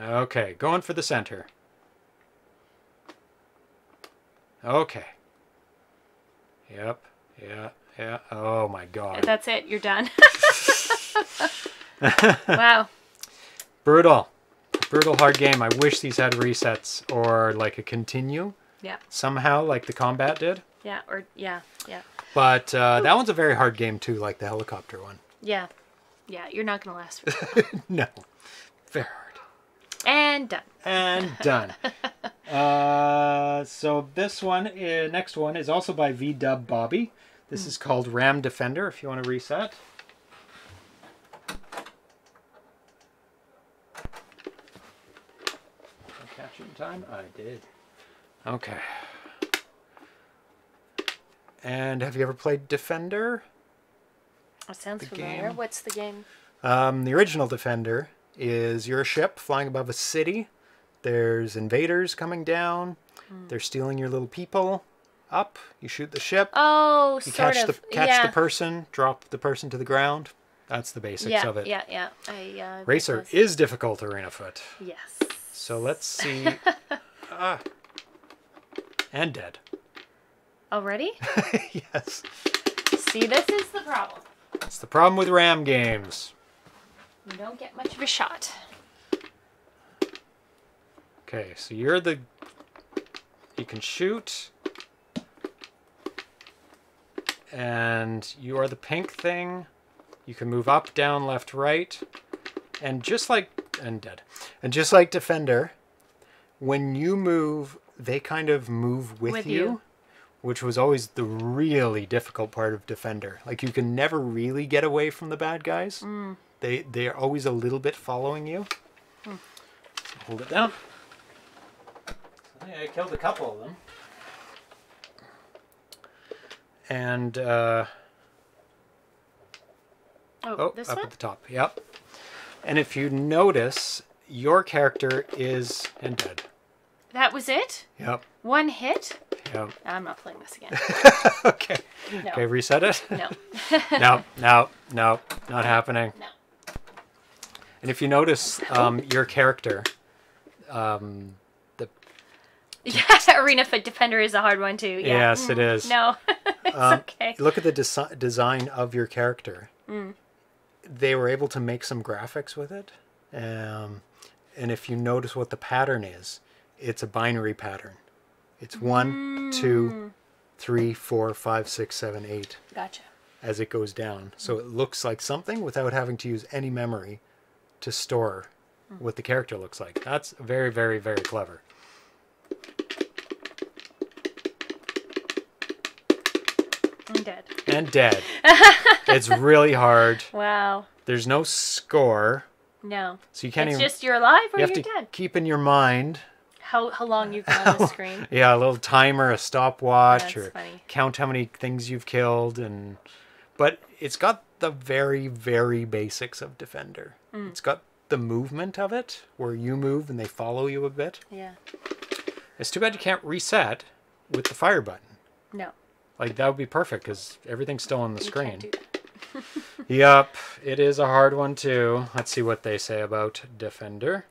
Okay, going for the center. Okay. Yep. Yeah. Yeah. Oh my god. That's it. You're done. wow. Brutal. Brutal hard game. I wish these had resets or like a continue Yeah. somehow, like the combat did. Yeah. Or yeah. Yeah. But uh, that one's a very hard game too, like the helicopter one. Yeah. Yeah. You're not gonna last. For no. Very hard. and done. and done. uh, so this one, uh, next one is also by V Dub Bobby. This is called Ram Defender. If you want to reset. Did I catch it in time? I did. Okay. And have you ever played Defender? That sounds The familiar. game. What's the game? Um, the original Defender is you're ship flying above a city. There's invaders coming down. They're stealing your little people. Up, you shoot the ship. Oh, you sort catch of. the catch yeah. the person, drop the person to the ground. That's the basics yeah, of it. yeah, yeah. I, uh, Racer is difficult, Arena Foot. Yes. So let's see. ah. And dead. Already? yes. See, this is the problem. It's the problem with RAM games. You don't get much of a shot. Okay, so you're the. You can shoot. And you are the pink thing. You can move up, down, left, right. And just like. And dead. And just like Defender, when you move, they kind of move with, With you, you. Which was always the really difficult part of Defender. Like, you can never really get away from the bad guys. They, they're always a little bit following you. Hold it down. I I killed a couple of them. And uh, Oh, oh, this up one? at the top. Yep. And if you notice, your character is and dead. That was it? Yep. One hit? Yep. I'm not playing this again. okay. No. Okay, reset it. No. no, no, no, not happening. No. And if you notice, um, your character, um, the Yeah, Arena Foot Defender is a hard one too. Yeah. yes, it is. No. it's Um, okay. Look at the desi- design of your character. They were able to make some graphics with it. Um, and if you notice what the pattern is, it's a binary pattern. It's one, two, three, four, five, six, seven, eight Gotcha. as it goes down. So it looks like something without having to use any memory to store what the character looks like. That's very, very, very clever. I'm dead. And dead. it's really hard. Wow. There's no score, No. so you can't even It's even. just you're alive or you have you're to dead. keep in your mind, How how long you've been on the screen. yeah, a little timer, a stopwatch, That's or funny. count how many things you've killed, and but it's got the very, very basics of Defender. Mm. It's got the movement of it, where you move and they follow you a bit. Yeah. It's too bad you can't reset with the fire button. No. Like that would be perfect because everything's still on the You screen. can't do that. Yep, it is a hard one too. Let's see what they say about Defender.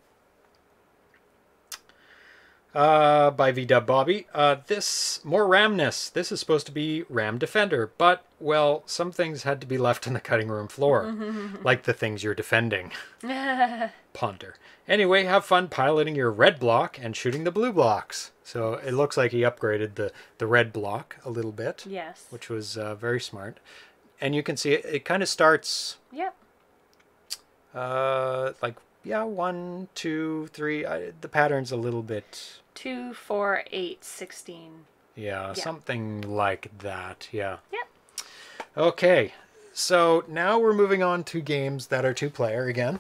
Uh, by VW Bobby. Uh, this more ramness. This is supposed to be Ram Defender, but well, some things had to be left on the cutting room floor, like the things you're defending. Ponder. Anyway, have fun piloting your red block and shooting the blue blocks. So it looks like he upgraded the the red block a little bit, yes. which was uh, very smart. And you can see it, it kind of starts Yep. uh, like yeah, one, two, three. I, the pattern's a little bit, Two, four, eight, sixteen. yeah, Yeah. something like that. Yeah. Yep. Okay, so now we're moving on to games that are two-player again,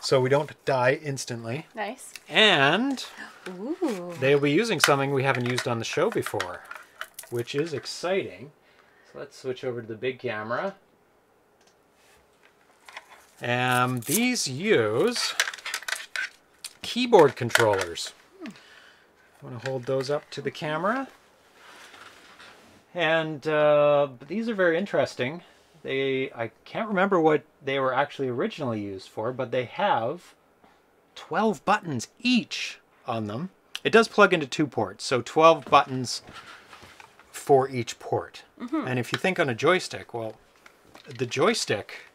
so we don't die instantly, Nice. and Ooh. they'll be using something we haven't used on the show before, which is exciting. So let's switch over to the big camera. Um, these use keyboard controllers. I want to hold those up to the camera. And uh, these are very interesting. They I can't remember what they were actually originally used for, but they have 12 buttons each on them. It does plug into two ports, so 12 buttons for each port. And if you think on a joystick, well, the joystick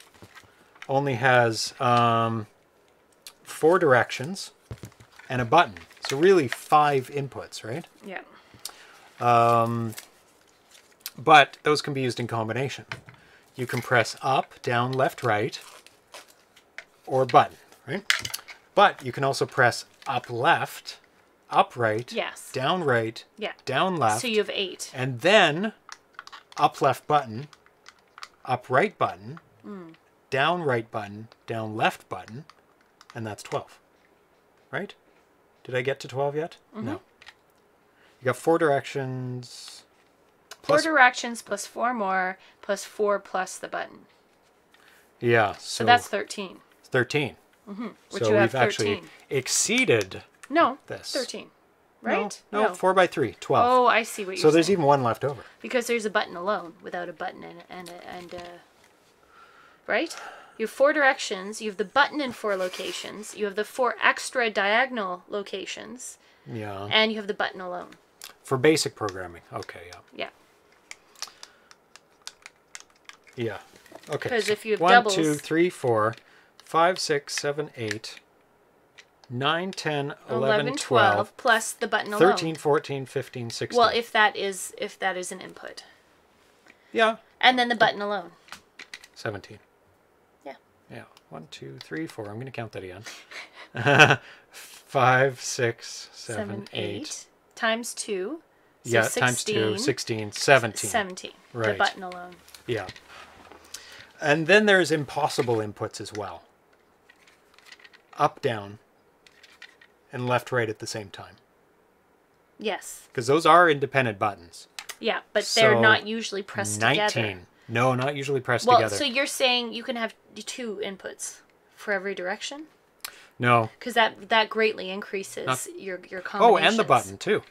only has um, four directions and a button. So really five inputs, right? Yeah. But those can be used in combination. You can press up, down, left, right, or button, right? But you can also press up, left, up, right, Yes. down, right, Yeah. down, left, So you have eight. and then up, left button, up, right button, down, right button, down, left button, and that's 12. Right? Did I get to 12 yet? No. You got four directions. Four directions plus four more plus four plus the button. yeah, so, So that's 13. 13. Which so you have we've actually 13. exceeded No, this. 13. No, Right? No, 4 by 3, 12. Oh, I see what you're so there's even one left over. Because there's a button alone without a button and and and uh, right? You have four directions. You have the button in four locations. You have the four extra diagonal locations, Yeah. and you have the button alone. For basic programming. Okay, yeah. Yeah. Yeah. Okay. 'Cause so if you have one, doubles- two, three, four, 5, 6, 7, 8, 9, 10, 11, 11, 12, 12, plus the button alone. 13, 14, 15, 16. Well, if that is if that is an input, yeah, and then the button alone. 17. One, two, three, four. I'm going to count that again. Five, six, seven, Seven, eight. eight times two. So yeah, times two, 16, 17. 17. Right. The button alone. Yeah. And then there's impossible inputs as well. Up, down, and left, right at the same time. Yes. Because those are independent buttons. Yeah, but they're So, not usually pressed 19. together. No, not usually pressed Well, together. so you're saying you can have two inputs for every direction? no. Because that that greatly increases Not- your your Oh, and the button too.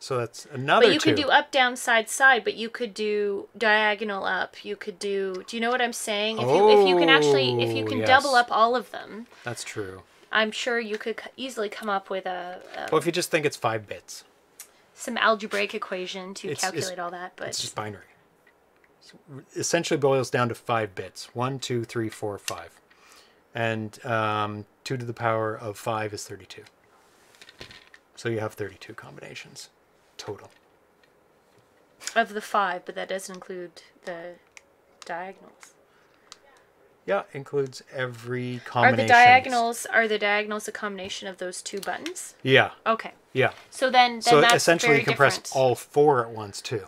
So that's another But you two. could do up, down, side, side. But you could do diagonal up. You could do. Do you know what I'm saying? If you if you can actually if you Oh, can yes. double up all of them, That's true. I'm sure you could easily come up with a, a Well, if you just think it's five bits, some algebraic equation to It's- it's- calculate all that. But it's just binary. Essentially boils down to five bits. One, two, three, four, five. And um, two to the power of five is 32. So you have 32 combinations total. of the five, but that doesn't include the diagonals. Yeah, includes every combination. Are the diagonals are the diagonals a combination of those two buttons? Yeah, Okay. yeah. So then, then So essentially you can different. press all four at once too.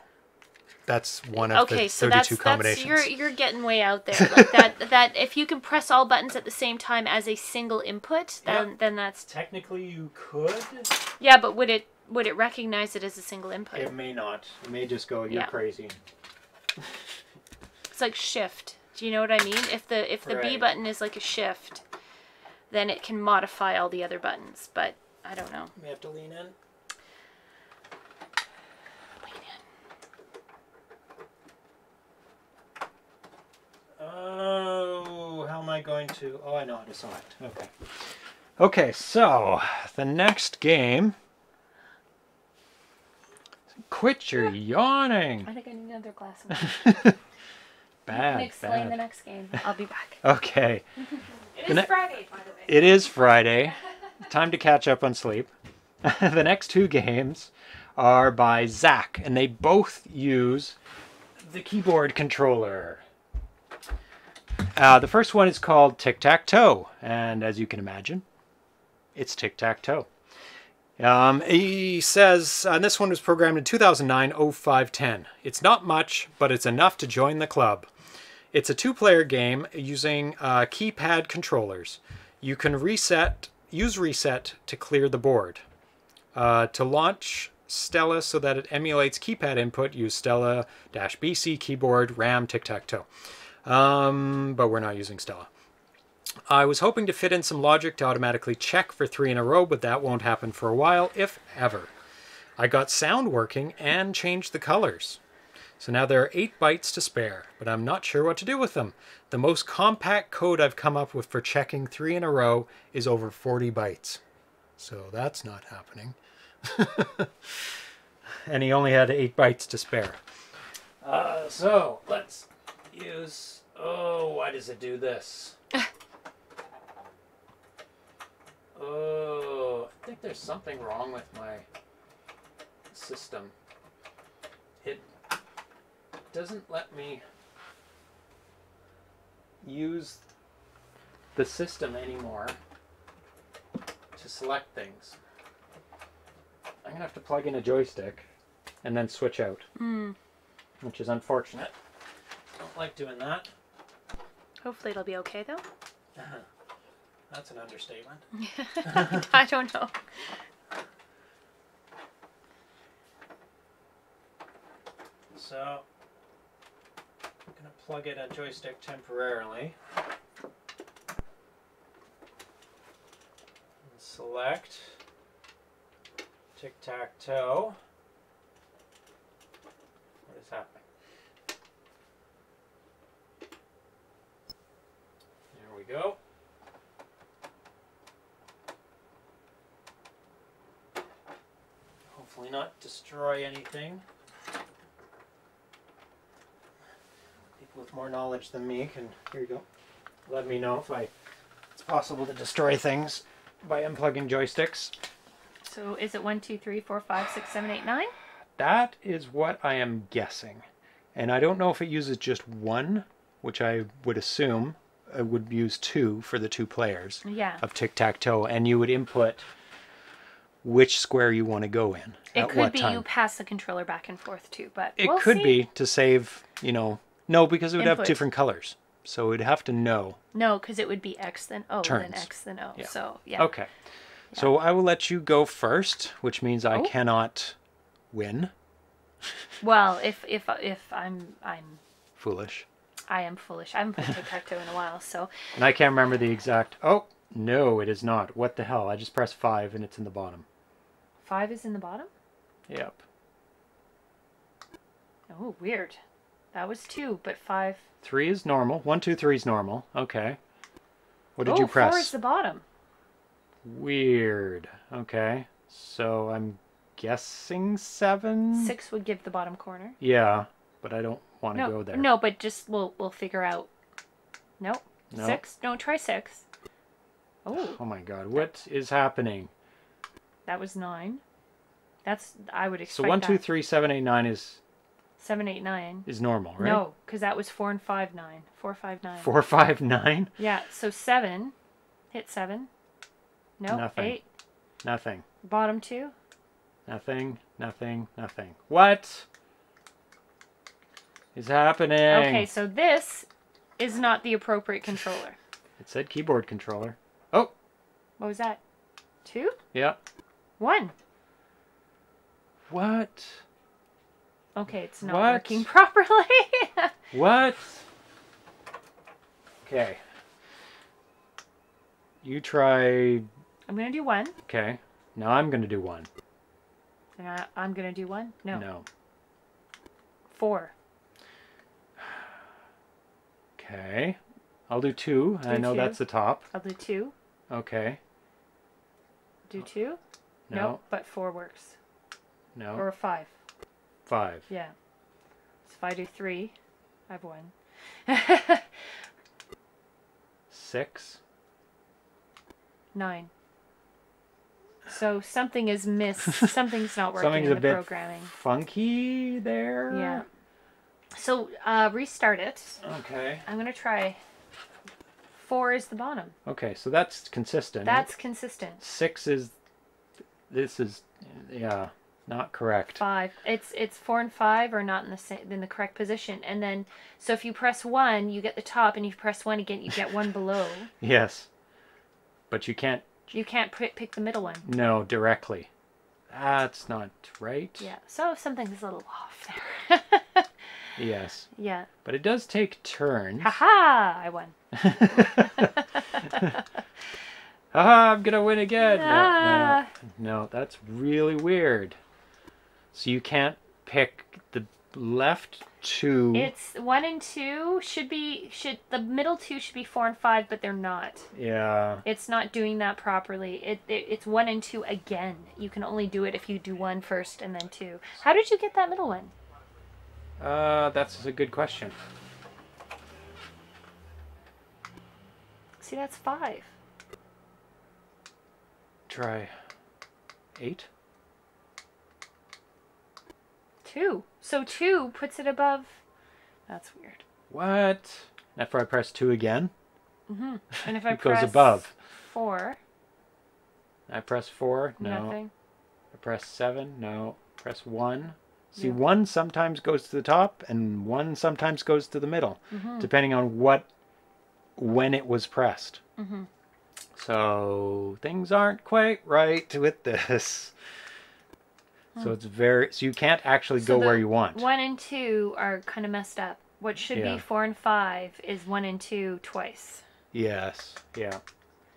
That's one of Okay, the so 32 that's that's combinations. you're you're getting way out there. Like that that if you can press all buttons at the same time as a single input, then Yeah. then that's Technically you could. yeah. But would it would it recognize it as a single input? It may not. It may just go, you're Yeah. crazy. It's like shift. Do you know what I mean? If the if the B button is like a shift, then it can modify all the other buttons. But I don't know. You may have to lean in. Oh, how am I going to? Oh, I know how to select. Okay. Okay, so the next game. Quit your yawning. I think I need another glass of wine. Bad, explain the next game. I'll be back. Okay, It The ne- Friday, by the way. it is Friday. Time to catch up on sleep. the next two games are by Zach, and they both use the keyboard controller. Uh, the first one is called Tic Tac Toe, and as you can imagine, it's Tic Tac Toe. Um, he says, and this one was programmed in 2009 0510. It's not much, but it's enough to join the club. It's a two player game using uh, keypad controllers. You can reset, use reset to clear the board. Uh, to launch Stella so that it emulates keypad input, use Stella BC keyboard RAM tic tac toe. Um, but we're not using Stella. I was hoping to fit in some logic to automatically check for three in a row, but that won't happen for a while, if ever. I got sound working and changed the colors. So now there are 8 bytes to spare, but I'm not sure what to do with them. The most compact code I've come up with for checking 3 in a row is over 40 bytes. So that's not happening. and he only had 8 bytes to spare. Uh, so let's use. Oh, why does it do this? oh, I think there's something wrong with my system. It doesn't let me use the system anymore to select things. I'm gonna have to plug in a joystick and then switch out, Mm. which is unfortunate. Don't like doing that. Hopefully it'll be okay though. Uh-huh. That's an understatement. I don't know. So I'm gonna plug in a joystick temporarily. And select tic tac toe. What is happening? There we go. Hopefully not destroy anything. People with more knowledge than me can. Here you go. let me know if I it's possible to destroy things by unplugging joysticks. So is it one, two, three, four, five, six, seven, eight, nine? That is what I am guessing. And I don't know if it uses just one, which I would assume it would use two for the two players Yeah. of tic tac toe, and you would input which square you want to go in. It at could what be time. you pass the controller back and forth too, but It we'll could see. be to save, you know, no, because it would have different colors. So we'd have to know. No, because it would be X then O, then X then O. Yeah. So yeah. Okay. So I will let you go first, which means I Oh. cannot win. Well, if if if I'm I'm Foolish. I am foolish. I haven't played tic tac toe in a while, so And I can't remember the exact. Oh, no, it is not. What the hell? I just pressed five and it's in the bottom. five is in the bottom. Yep. Oh, weird. That was two, but five. Three is normal. One, two, three is normal. Okay. What did oh, you press? four is the bottom. Weird. Okay. So I'm guessing seven? Six would give the bottom corner. Yeah, but I don't want to No, go there. no, but just we'll we'll figure out. Nope. No. Six. No, try six. Oh, Oh my god, what is happening? that was nine. That's I would expect. So one, two, that. three, seven, eight, nine is Seven, eight, nine. is normal, right? No, because that was four and five, nine. Four, five, nine. Four, five, nine? Yeah. So seven. Hit seven. No. Nothing. Eight. Nothing. Bottom two. Nothing. Nothing. Nothing. What is happening? Okay, so this is not the appropriate controller. It said keyboard controller. Oh, What was that? Two? yeah. One. What? Okay, it's not What? working properly. What? Okay. You try. I'm gonna do one. Okay. Now I'm gonna do one. And I, I'm gonna do one. No. No. Four. Okay. I'll do two. I know two. that's the top. I'll do two. Okay. Do two. No. Nope, but four works. No. Or five. Five. Yeah. So if I do three, I've won. Six. Nine. So something is missed. Something's not working Something's in a bit programming. funky there. Yeah. So uh, restart it. Okay. I'm gonna try. Four is the bottom. Okay, so that's consistent. That's consistent. six is. This is, yeah, not correct. Five. It's it's four and five are not in the same in the correct position. And then so if you press one, you get the top, and if you press one again, you get one below. Yes. But you can't You can't pick pick the middle one. No, directly. That's not right. Yeah. So something's a little off there. Yes. yeah. But it does take turns. Haha! I won. Haha, I'm gonna win again. No, Ah. no, no, that's really weird. So you can't pick the left two. It's one and two should be should the middle two should be four and five, but they're not. yeah. It's not doing that properly. It, it it's one and two again. You can only do it if you do one first and then two. How did you get that middle one? Uh, that's a good question. See, that's five. Try eight. Two. So two puts it above. That's weird. What? After I press two again, And if I it goes above. four, I press four. No. nothing. I press seven. No. Press one. See, Yeah. one sometimes goes to the top, and one sometimes goes to the middle, Mm-hmm. depending on what, when it was pressed. Mm-hmm. So things aren't quite right with this. So it's very. So you can't actually. So go where you want. One and two are kind of messed up. What should Yeah. be four and five is one and two twice, Yes. Yeah.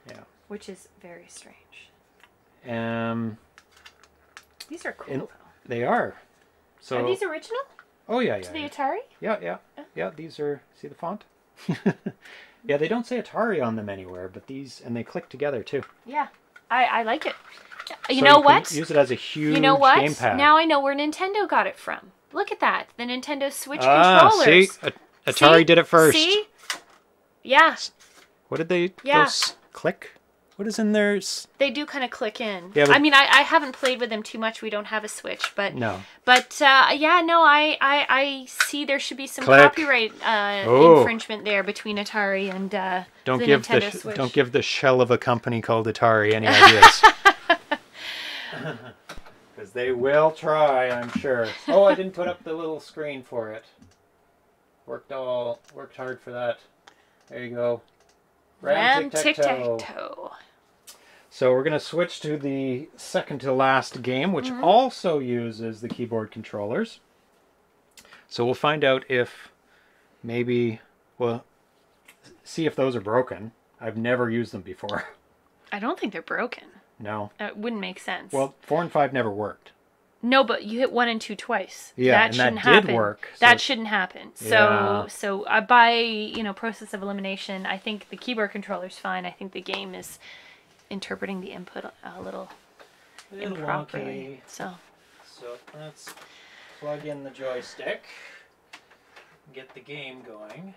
Yeah. Which is very strange. Um. These are cool. They are. So. Are these original oh yeah, yeah. to yeah. the Atari? Yeah, yeah, yeah. These are. See the font? yeah, they don't say Atari on them anywhere, but these and they click together too. Yeah, I I like it. You So know can what? Use it as a huge You know what? gamepad. Now I know where Nintendo got it from. Look at that. The Nintendo Switch ah, controllers. see, Atari See? did it first. See? Yeah. What did they Yeah. those click? What is in there? S- They do kind of click in. Yeah, but- I mean, I, I haven't played with them too much. We don't have a Switch, but No. but uh, yeah, no, I, I I see there should be some Click. copyright uh, Oh. infringement there between Atari and uh, Don't the give the Nintendo sh- Switch. don't give the shell of a company called Atari any ideas. Because they will try, I'm sure. Oh, I didn't put up the little screen for it. Worked all worked hard for that. There you go. Ram tic tac toe. So we're going to switch to the second to last game, which Mm-hmm. also uses the keyboard controllers. So we'll find out if maybe, well, see if those are broken. I've never used them before. I don't think they're broken. no. That wouldn't make sense. Well, four and five never worked. No, but you hit one and two twice. Yeah, that and shouldn't did happen. work, so- That shouldn't happen. So Yeah. so uh, by you know process of elimination, I think the keyboard controller's fine. I think the game is interpreting the input a little improperly. So So let's plug in the joystick, get the game going.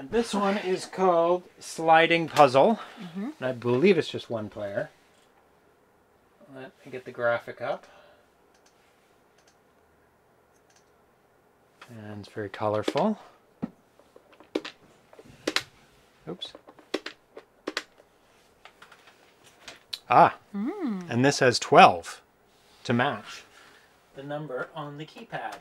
And this one is called Sliding Puzzle. And I believe it's just one player. Let me get the graphic up. And it's very colorful. Oops. Ah. And this has 12 to match the number on the keypad.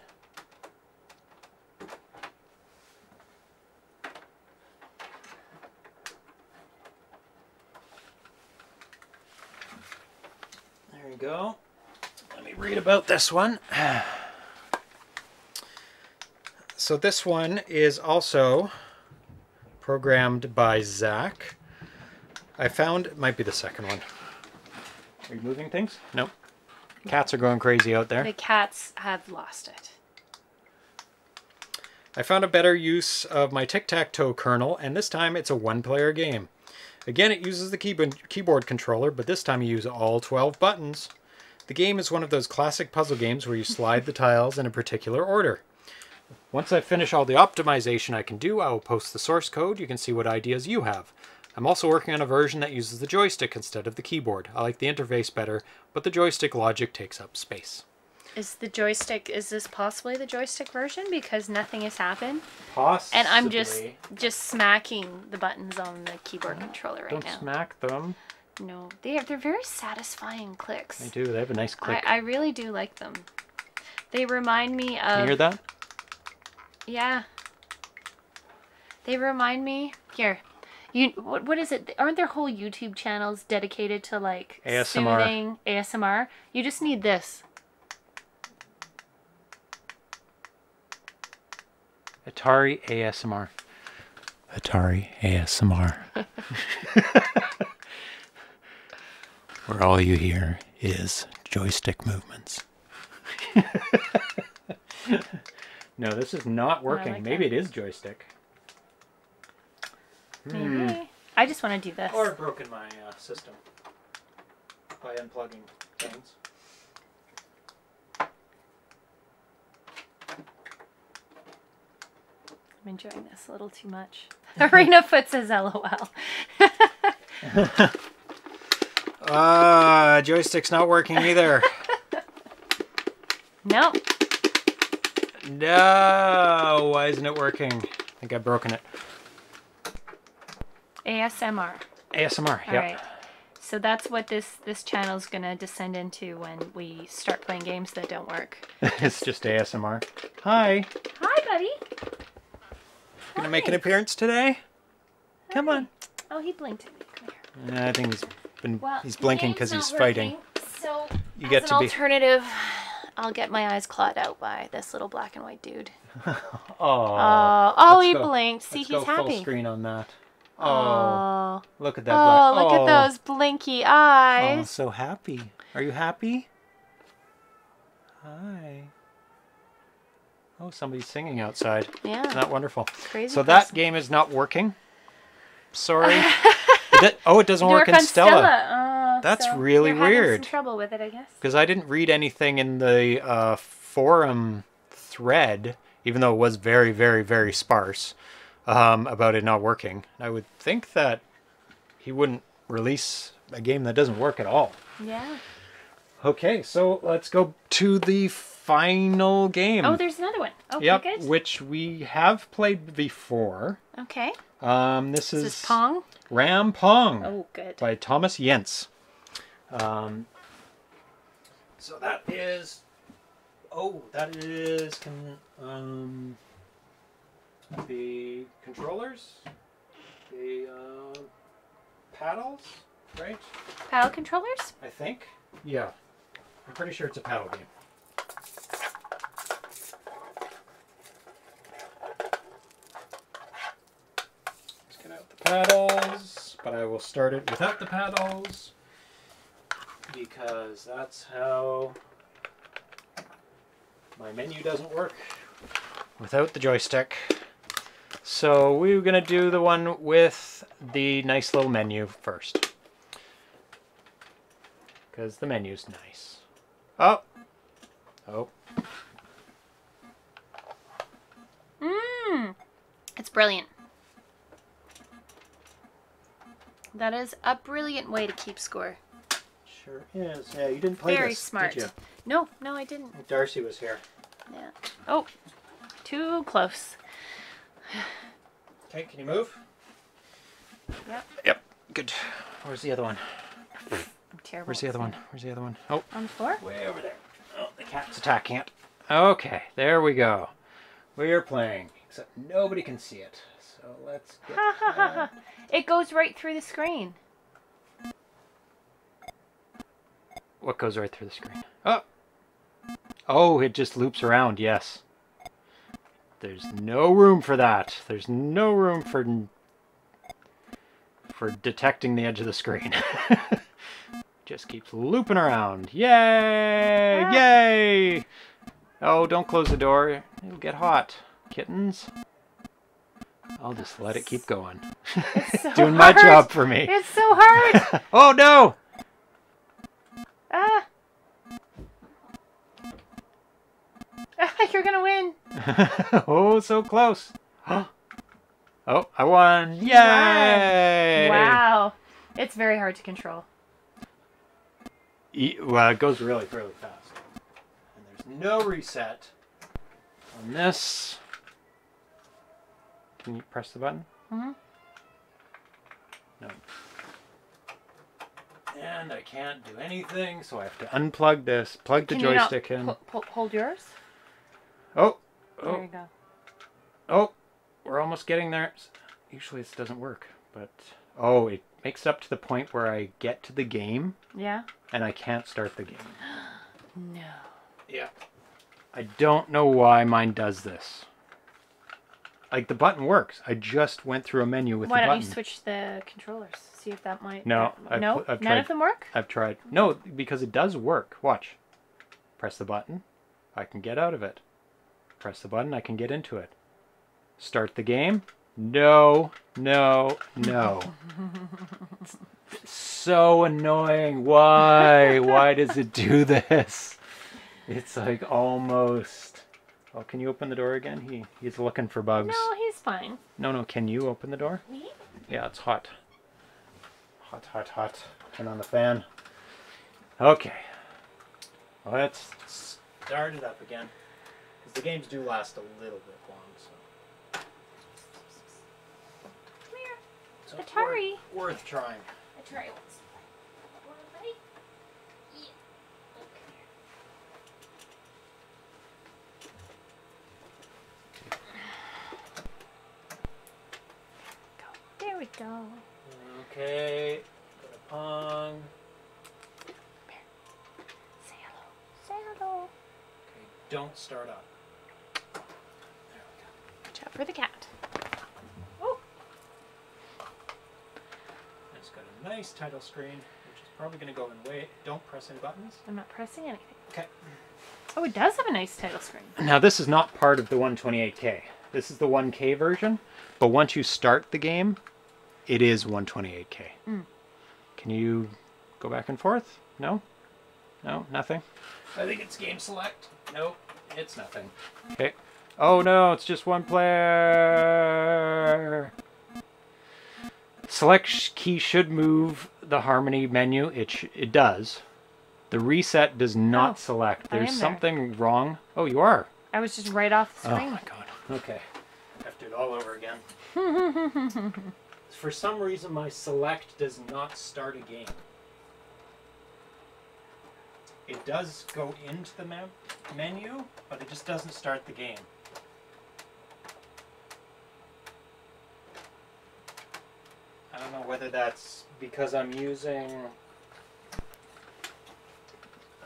Go. Let me read about this one. So this one is also programmed by Zach. I found it might be the second one. Are you moving things? Nope. Cats are going crazy out there. the cats have lost it. I found a better use of my tic-tac-toe kernel, and this time it's a one-player game. Again, it uses the keyboard, keyboard controller, but this time you use all 12 buttons. The game is one of those classic puzzle games where you slide the tiles in a particular order. Once I finish all the optimization I can do, I will post the source code. You can see what ideas you have. I'm also working on a version that uses the joystick instead of the keyboard. I like the interface better, but the joystick logic takes up space. Is the joystick? Is this possibly the joystick version? Because nothing has happened, Possibly. and I'm just just smacking the buttons on the keyboard controller right Don't now. smack them. No, they are, they're very satisfying clicks. They do. They have a nice click. I, I really do like them. They remind me of Can you hear that? yeah. They remind me here. You what what is it? Aren't there whole YouTube channels dedicated to like ASMR. soothing ASMR? You just need this. Atari ASMR. Atari ASMR. Where all you hear is joystick movements. no, this is not working. like Maybe that. it is joystick. Maybe. I just want to do this. Hmm. Or broken my uh, system by unplugging things. I'm enjoying this a little too much. Arena Foot says LOL. Ah, joystick's not working either. no. no, why isn't it working? I think I've broken it. ASMR. ASMR, All yep. right. So that's what this this channel is gonna descend into when we start playing games that don't work. it's just ASMR. Hi. Hi, buddy. Gonna make an appearance today? Come oh. on. Oh, he blinked at me. Come here. I think he's been Well, he's blinking because he's fighting. working, So You as get an to be- alternative, I'll get my eyes clawed out by this little black and white dude. Oh, Oh, oh, he go- blinked. See, let's he's go full happy. screen on that. Oh, Oh, look at that. oh, black. look oh. at those blinky eyes! Oh, so happy. Are you happy? Hi. Oh, somebody's singing outside. Yeah, Isn't that wonderful? crazy. So that person. game is not working. Sorry. It oh, it doesn't Didn't work in on Stella. Oh, That's so really weird. Some trouble with it, I guess. Because I didn't read anything in the uh, forum thread, even though it was very, very, very sparse, um, about it not working. I would think that he wouldn't release a game that doesn't work at all. Yeah. Okay, so let's go to the final game. Oh, there's another one. Okay, yep, good. which we have played before. Okay. Um, this is, This is Pong. Ram Pong Oh, good. by Thomas Jentzsch. Um, so that is. Oh, that is con, um, the controllers, the uh, paddles, right? Paddle controllers? I think. Yeah, I'm pretty sure it's a paddle game. Let's get out the paddles, but I will start it without the paddles because that's how my menu doesn't work without the joystick. So we're gonna do the one with the nice little menu first because the menu's nice. Oh, oh, Mmm. It's brilliant. That is a brilliant way to keep score. sure is. Yeah, you didn't play Very this, smart. did No, no, I didn't. Darcy was here. Yeah. Oh, too close. Okay, can you move? Yep. Yep. Good. Where's the other one? I'm terrible. Where's the other one? Where's the other one? Oh, On the floor? way over there. Oh, the cat's attacking it. Okay, there we go. We're playing, except nobody can see it. So let's get. Ha ha ha ha. It goes right through the screen. What goes right through the screen? Oh! Oh, it just loops around, yes. There's no room for that. There's no room for for detecting the edge of the screen. just keeps looping around. Yay! Ah. Yay! Oh, don't close the door. It'll get hot. Kittens. I'll just let it keep going. It's so Doing my job for me. It's so hard. oh no! ah. Ah, You're gonna win. oh, so close. oh, I won. Yay! Wow. It's very hard to control. Well, it goes really, really fast. And there's no reset on this. Can you press the button? Mhm. No. And I can't do anything, so I have to unplug this, plug the Can you not joystick in. hold yours? Oh, There oh, you go. oh, we're almost getting there. Usually this doesn't work, but oh, it makes up to the point where I get to the game Yeah? And I can't start the game. No. Yeah. I don't know why mine does this. Like the button works. I just went through a menu with Why the button. Why don't you switch the controllers? See if that might. No, I've no, I've none tried- of them work. I've tried. No, because it does work. Watch. Press the button. I can get out of it. Press the button. I can get into it. Start the game. No, no, no. so annoying. Why? Why does it do this? It's like almost. Oh, can you open the door again? He he's looking for bugs. No, he's fine. No, no. Can you open the door? Me? Yeah, it's hot. Hot, hot, hot. Turn on the fan. Okay. Let's start it up again. Because the games do last a little bit long, so. Come here. so Atari. Worth, worth trying. Atari wants to play. Wanna play? Yeah. Go. There we go. Okay. Go to Pong. Say hello. Say hello. Okay, don't start up. There we go. Watch out for the cat. Oh. It's got a nice title screen, which is probably going to go in way. Don't press any buttons. I'm not pressing anything. Okay. Oh, it does have a nice title screen. Now this is not part of the 128K. This is the 1K version, but once you start the game, it is 128K. Mm. Can you go back and forth? No? No, nothing. I think it's game select. Nope. It's nothing. Okay. Oh no, it's just one player. Select key should move the harmony menu. It sh- it does. The reset does not Oh, select. There's am there. something wrong. Oh, you are. I was just right off the Oh my god. Okay. I have to do it all over again. For some reason, my select does not start a game. It does go into the menu, but it just doesn't start the game. I don't know whether that's because I'm using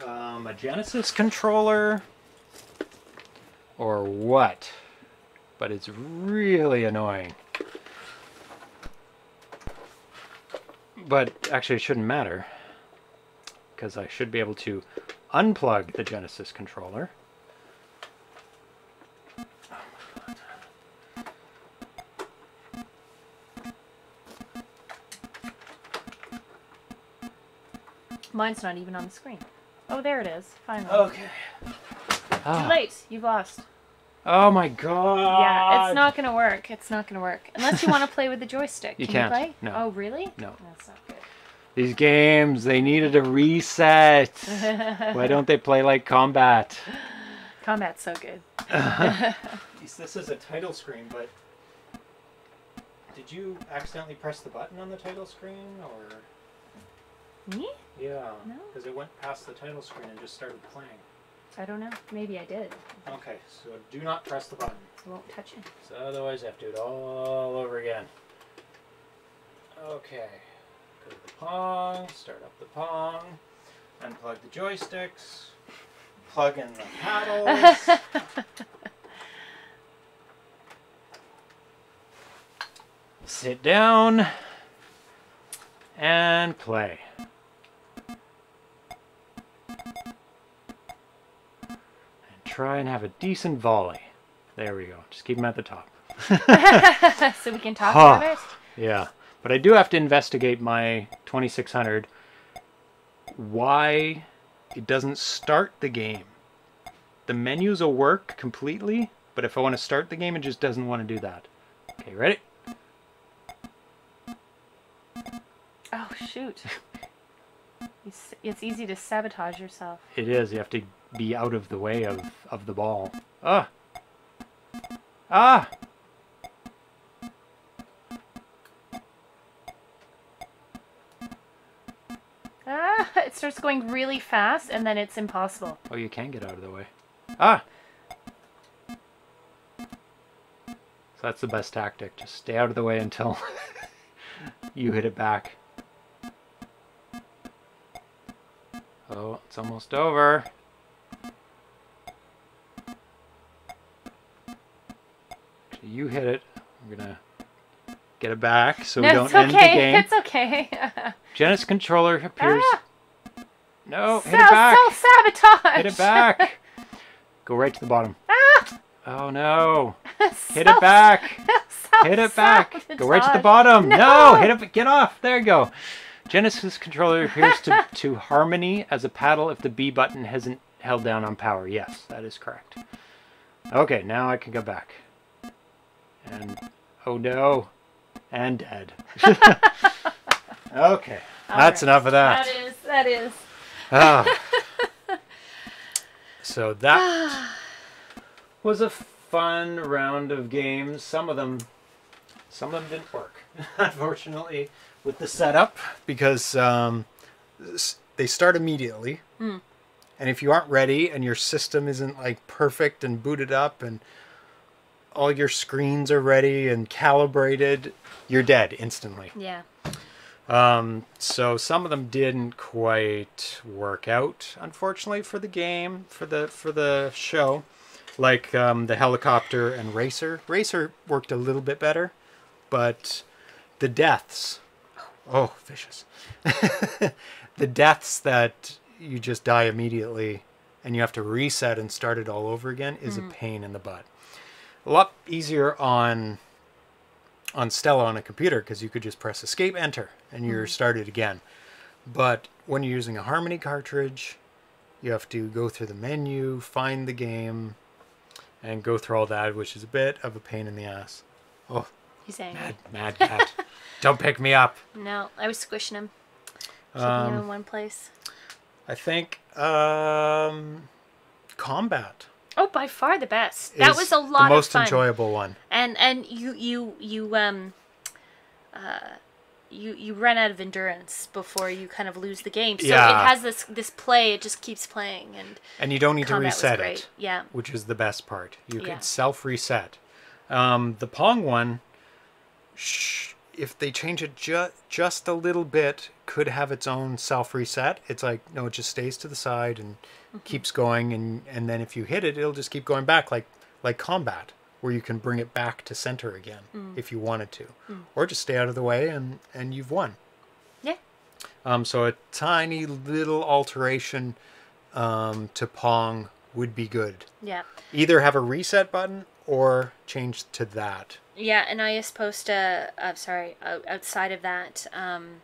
um, a Genesis controller or what, but it's really annoying. But actually, it shouldn't matter because I should be able to unplug the Genesis controller. Mine's not even on the screen. Oh, there it is. Finally. Okay. Too Ah. late. You've lost. Oh my god. Yeah, it's not gonna work. It's not gonna work unless you want to play with the joystick. You Can can't. you play? No. Oh, really? No. Oh, that's not good. These games, they needed a reset. Why don't they play like combat? Combat's so good. This is a title screen, but did you accidentally press the button on the title screen, or Me? yeah? No. Because it went past the title screen and just started playing. I don't know. Maybe I did. Okay, so do not press the button. I won't touch it. So otherwise, I have to do it all over again. Okay, go to the Pong, start up the Pong, unplug the joysticks, plug in the paddles. Sit down and play. Try and have a decent volley. There we go. Just keep them at the top. so we can talk Huh. about it. Yeah, but I do have to investigate my 2600 why it doesn't start the game. The menus will work completely, but if I want to start the game, it just doesn't want to do that. Okay, ready? Oh shoot. It's, it's easy to sabotage yourself. It is. You have to be out of the way of, of the ball. Ah! Ah! Ah, it starts going really fast and then it's impossible. Oh, you can get out of the way. Ah! So that's the best tactic. Just stay out of the way until you hit it back. Oh, it's almost over. Actually, you hit it. I'm gonna get it back so we don't it's end the okay. game. It's okay. Genesis controller appears. Ah! No, so, hit it back. sabotage. Hit it back. Go right to the bottom. ah! Oh no. Hit it back. Hit it back. Go right to the bottom. No, No. hit it. Get off. There you go. Genesis controller appears to, to harmony as a paddle if the B button hasn't held down on power. Yes, that is correct. Okay, now I can go back. And oh no. And dead. okay. That's Alright. enough of that. That is. That is. Ah. so that was a fun round of games. Some of them, some of them didn't work, unfortunately, with the setup because um, they start immediately. Hmm. And if you aren't ready and your system isn't like perfect and booted up and all your screens are ready and calibrated, you're dead instantly. Yeah. Um, so some of them didn't quite work out, unfortunately, for the game, for the for the show. Like um, the helicopter and racer. Racer worked a little bit better, but the deaths. Oh, vicious. the deaths that you just die immediately and you have to reset and start it all over again is a mm. pain in the butt. A lot easier on on Stella on a computer because you could just press escape enter and you're mm. started again. But when you're using a Harmony cartridge, You have to go through the menu, find the game, and go through all that, which is a bit of a pain in the ass. Oh, He's angry. mad, mad cat. Don't pick me up. No, I was squishing him, keeping Um, him in one place. I think um, combat. Oh, by far the best. That was a lot the most of fun. enjoyable one. and and you you you um uh you you run out of endurance before you kind of lose the game. So Yeah. it has this this play. It just keeps playing, and And you don't need to reset it, Yeah. which is the best part. You Yeah. can self reset. Um, the Pong one, if they change it ju- just a little bit, could have its own self reset. It's like, no, it just stays to the side and Mm-hmm. keeps going. And, and then if you hit it, it'll just keep going back, like, like combat, where you can bring it back to center again Mm. if you wanted to. Or just stay out of the way and, and you've won. Yeah. Um, so a tiny little alteration um, to Pong would be good. Yeah. Either have a reset button or change to that. Yeah, and I supposed to. I'm sorry. Outside of that, um,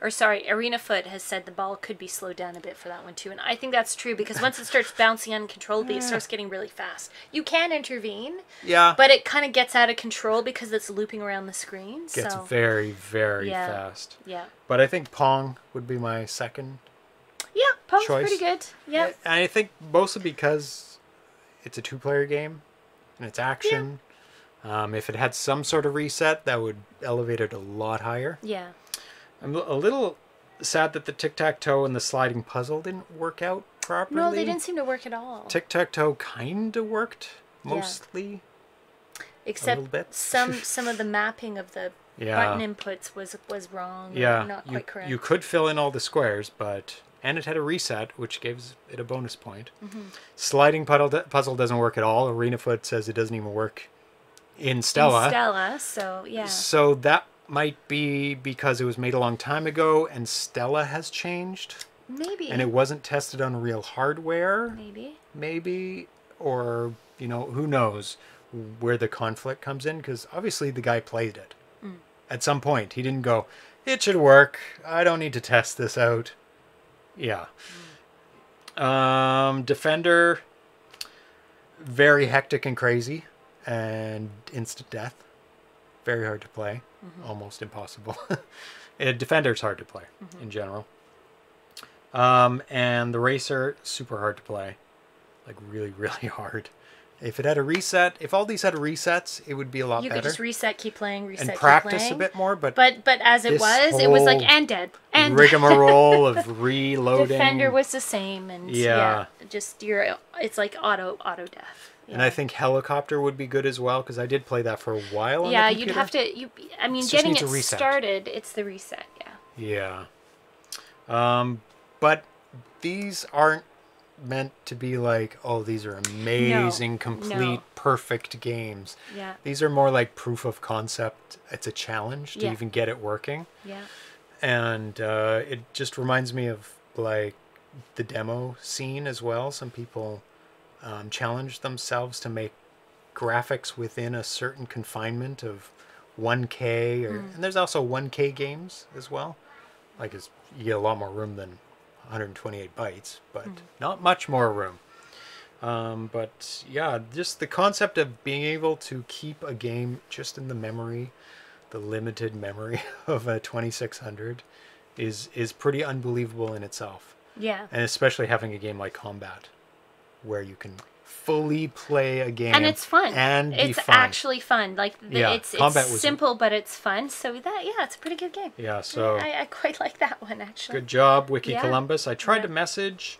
or sorry, Arena Foot has said the ball could be slowed down a bit for that one too, and I think that's true because once it starts bouncing uncontrollably, it starts getting really fast. You can intervene, Yeah. but it kind of gets out of control because it's looping around the screen. gets so very, very Yeah. fast. yeah, But I think Pong would be my second. yeah, Pong's Choice. pretty good. Yeah, And I think mostly because it's a two player game and it's action. Um, if it had some sort of reset, that would elevate it a lot higher. yeah, I'm a little sad that the tic tac toe and the sliding puzzle didn't work out properly. no, they didn't seem to work at all. Tic tac toe kind of worked Yeah. mostly. Except bit. some some of the mapping of the Yeah. button inputs was was wrong. or Yeah, not you, quite correct. you could fill in all the squares, but and it had a reset, which gives it a bonus point. Mm-hmm. Sliding puddle puzzle doesn't work at all. Arena Foot says it doesn't even work in Stella. In Stella, so yeah. So that might be because it was made a long time ago, and Stella has changed, Maybe. and it wasn't tested on real hardware, Maybe. maybe, or you know, who knows where the conflict comes in? Because obviously the guy played it. Mm. At some point, he didn't go. It should work. I don't need to test this out. Yeah. Um, Defender, very hectic and crazy, and instant death. Very hard to play. Almost impossible. Defender's hard to play in general. Um, and the Racer, super hard to play. Like, really, really hard. If it had a reset, if all these had resets, it would be a lot You better. could just reset, keep playing, reset, and keep practice playing. a bit more, but, But but as it was, it was like and dead and rigmarole of reloading. Defender was the same, and Yeah. yeah, just your it's like auto auto death. And I think helicopter would be good as well because I did play that for a while. On yeah, you'd have to. You, I mean, It getting it started, it's the reset. Yeah. Yeah. Um, but these aren't meant to be like, oh, these are amazing, complete, no. perfect games. Yeah. These are more like proof of concept. It's a challenge to Yeah. even get it working. Yeah. and uh, it just reminds me of like the demo scene as well. Some people um, challenge themselves to make graphics within a certain confinement of 1K, or and there's also 1K games as well. Like it's, you get a lot more room than 128 bytes, but not much more room. Um, but yeah, just the concept of being able to keep a game just in the memory, the limited memory of a 2600, is is pretty unbelievable in itself. Yeah. And especially having a game like Combat, where you can fully play a game And it's fun. and it's fun. actually fun. Like the, Yeah, it's it's simple, but it's fun. So that yeah, it's a pretty good game. yeah. So I, I quite like that one actually. good job, Wiki Yeah. Columbus. I tried Yeah. to message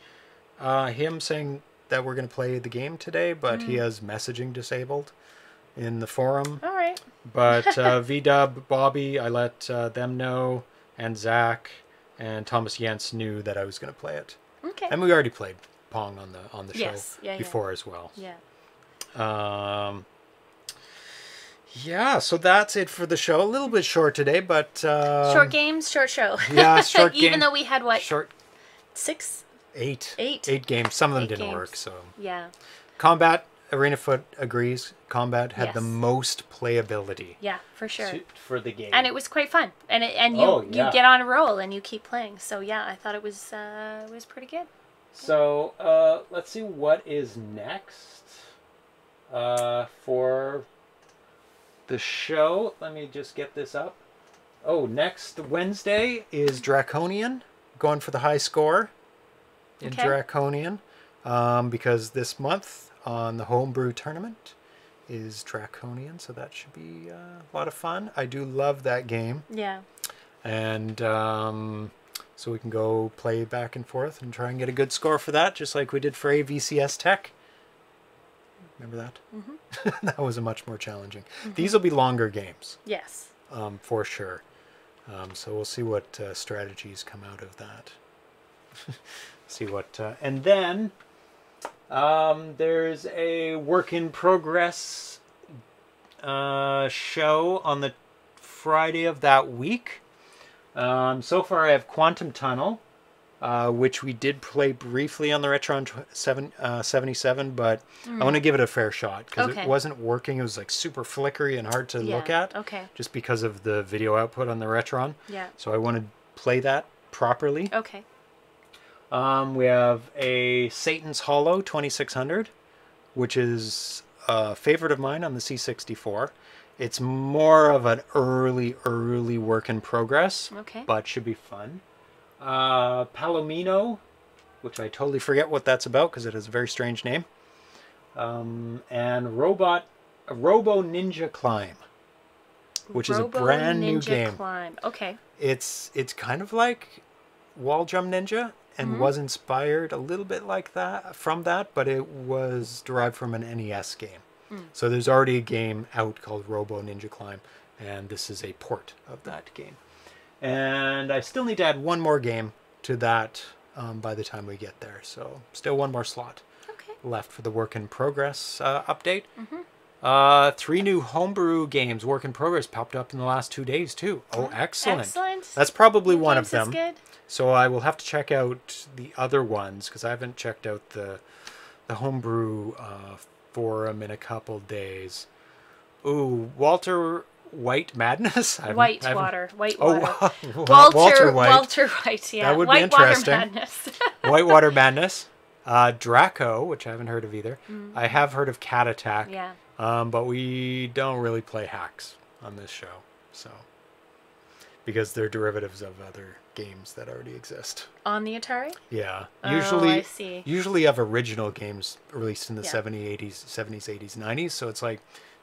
uh, him saying that we're going to play the game today, but Mm. he has messaging disabled in the forum. All right. But uh, VDub, Bobby, I let uh, them know, and Zach and Thomas Jentzsch knew that I was going to play it, Okay. and we already played Pong on the on the show Yes, yeah, yeah. before as well. yeah. Um, yeah, so that's it for the show. A little bit short today, but um, short games, short show. yeah, short Even game- though we had what short six? eight Eight. eight games. Some of them Eight didn't games. work. So Yeah. combat arena foot agrees. Combat had the most playability Yeah, for sure. to- for the game, And it was quite fun. And it, and you Oh, yeah. you get on a roll and you keep playing. So yeah, I thought it was uh, it was pretty good. So uh, let's see what is next uh, for the show. Let me just get this up. Oh, next Wednesday is Draconian, going for the high score in Okay. Draconian, um, because this month on the homebrew tournament is Draconian, so that should be uh, a lot of fun. I do love that game Yeah. and um, so we can go play back and forth and try and get a good score for that, just like we did for AVCS Tech. Remember that? Mm-hmm. that was a much more challenging. These will be longer games, Yes. um, for sure. Um, so we'll see what uh, strategies come out of that. see what, uh, and then um, there's a work in progress uh, show on the Friday of that week. Um, so far, I have Quantum Tunnel, uh, which we did play briefly on the Retron seven, uh, 77, but I want to give it a fair shot because Okay. it wasn't working. It was like super flickery and hard to look at Okay. just because of the video output on the Retron. Yeah. So I want to play that properly. Okay. Um, we have a Satan's Hollow 2600, which is a favorite of mine on the C64. It's more of an early, early work in progress, Okay. but should be fun. Uh, Palomino, which I totally forget what that's about because it has a very strange name. Um, and Robot, Robo Ninja Climb, which is a Robo brand new game Climb. Okay. it's it's kind of like Wall Jump Ninja and Mm-hmm. was inspired a little bit like that from that, but it was derived from an NES game. Mm. So there's already a game out called Robo Ninja Climb, and this is a port of that game. And I still need to add one more game to that um, by the time we get there. So still one more slot Okay. left for the work in progress uh, update. Mm-hmm. Uh, three new homebrew games, work in progress, popped up in the last two days too. Oh, excellent! Excellent. That's probably one of them. Good. So I will have to check out the other ones because I haven't checked out the the homebrew uh, forum in a couple days. Ooh, Walter White Madness. I White water. White Oh, water. Walter, Walter White. Walter White. Yeah. That would be White interesting. Water Madness. Whitewater Madness. Uh, Draco, which I haven't heard of either. I have heard of Cat Attack. Mm. yeah. Um, but we don't really play hacks on this show, so because they're derivatives of other games that already exist. On the Atari. Yeah, Oh, usually I see. usually of original games released in the Yeah. 70s, 80s, 70s, 80s, 90s. So it's like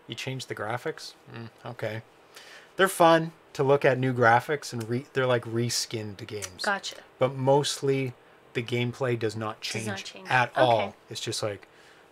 you change the graphics. Mm, okay, they're fun to look at new graphics and re- they're like reskinned games. Gotcha. But mostly the gameplay does not change, not change. at Okay. all. It's just like,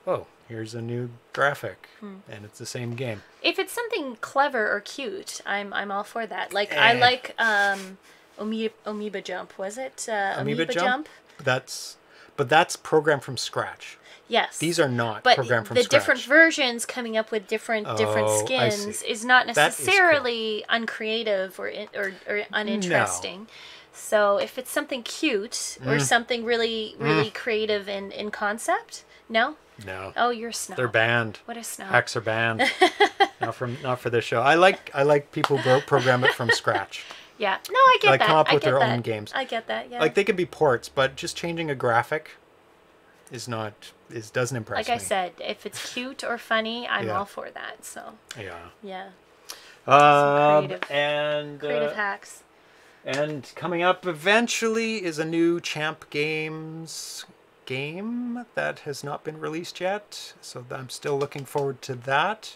oh, here's a new graphic, Hmm. and it's the same game. If it's something clever or cute, I'm I'm all for that. Like I Eh. like um, Amoeba, Amoeba Jump. Was it uh, Amoeba Amoeba, Jump? Jump? That's but that's programmed from scratch. Yes. These are not but programmed from scratch. the scratch. different versions coming up with different different Oh, I skins is not That is cool. necessarily uncreative or in, or, or uninteresting. So if it's something cute or Mm. something really really creative in in concept, no. no, Oh, you're a snob. they're banned. What a snob. Hacks are banned. not from not for this show. I like I like people program it from scratch. Yeah. No, I get Like, that. come up I with get their that. own games. I get that. Yeah. Like they could be ports, but just changing a graphic is not is doesn't impress like me. Like I said, if it's cute or funny, I'm Yeah. all for that. So Yeah. yeah, Um, creative- and creative uh, hacks. And coming up eventually is a new Champ Games game that has not been released yet. So I'm still looking forward to that.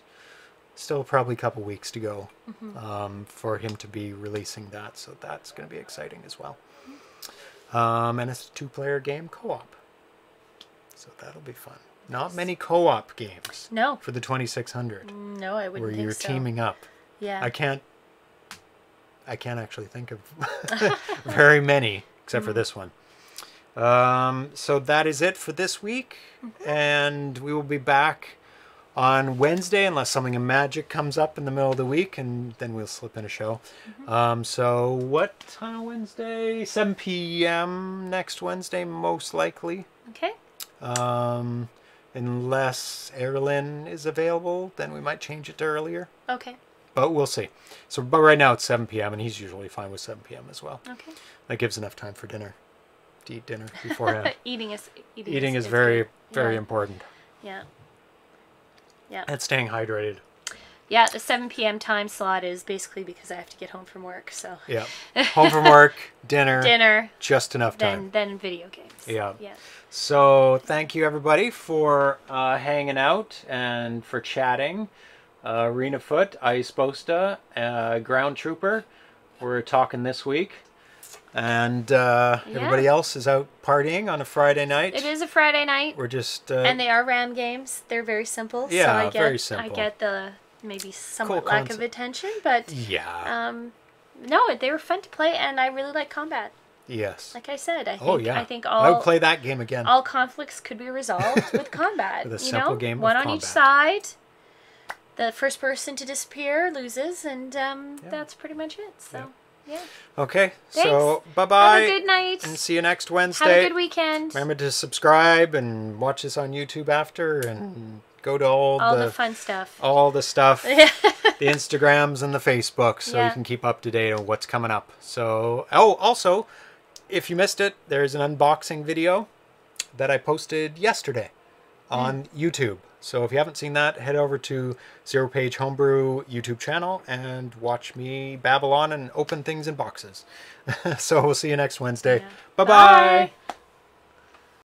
Still probably a couple weeks to go um, for him to be releasing that. So that's going to be exciting as well. Um, and it's a two player game co op. So that'll be fun. Not many co op games No, for the 2600 no, I wouldn't where you're so. teaming up. Yeah. I can't. I can't actually think of very many except for this one. Um, so that is it for this week, and we will be back on Wednesday unless something of magic comes up in the middle of the week, and then we'll slip in a show. Um, so what time Wednesday? 7 p.m. next Wednesday, most likely. okay. Um, unless Erlin is available, then we might change it to earlier Okay. but we'll see. So, but right now it's 7 p.m. and he's usually fine with 7 p.m. as well. Okay. That gives enough time for dinner. to eat dinner beforehand. eating is eating, Eating is very, good. very yeah. important. Yeah. Yeah. And staying hydrated. Yeah, the 7 p.m. time slot is basically because I have to get home from work. So Yeah. Home from work, dinner, dinner, just enough then time. then video games. Yeah. Yeah. So thank you everybody for uh, hanging out and for chatting. Uh, Arena Foot, Ice Bosta, uh, Ground Trooper. We're talking this week. And uh, Yeah. everybody else is out partying on a Friday night. It is a Friday night, We're just uh, and they are RAM games. They're very simple. so Yeah, I get, very I get the maybe somewhat Cool lack of attention, but yeah. um, no, they were fun to play, and I really like combat. yes. Like I said, I think oh yeah. I think all I would play that game again. all conflicts could be resolved with combat. With a you simple know, game of one on each side. The first person to disappear loses, and um, Yeah. that's pretty much it. So, yeah. Okay. So Thanks. bye Have bye. a good night. And see you next Wednesday. Have a good weekend. Remember to subscribe and watch us on YouTube after and go to all, all the, the fun stuff. all the stuff, Yeah. the Instagrams and the Facebook so you can keep up to date on what's coming up. So, oh, also, if you missed it, there's an unboxing video that I posted yesterday on Hmm. YouTube. So if you haven't seen that, head over to Zero Page Homebrew YouTube channel and watch me babble on and open things in boxes. so we'll see you next Wednesday. Yeah. Bye-bye. Bye.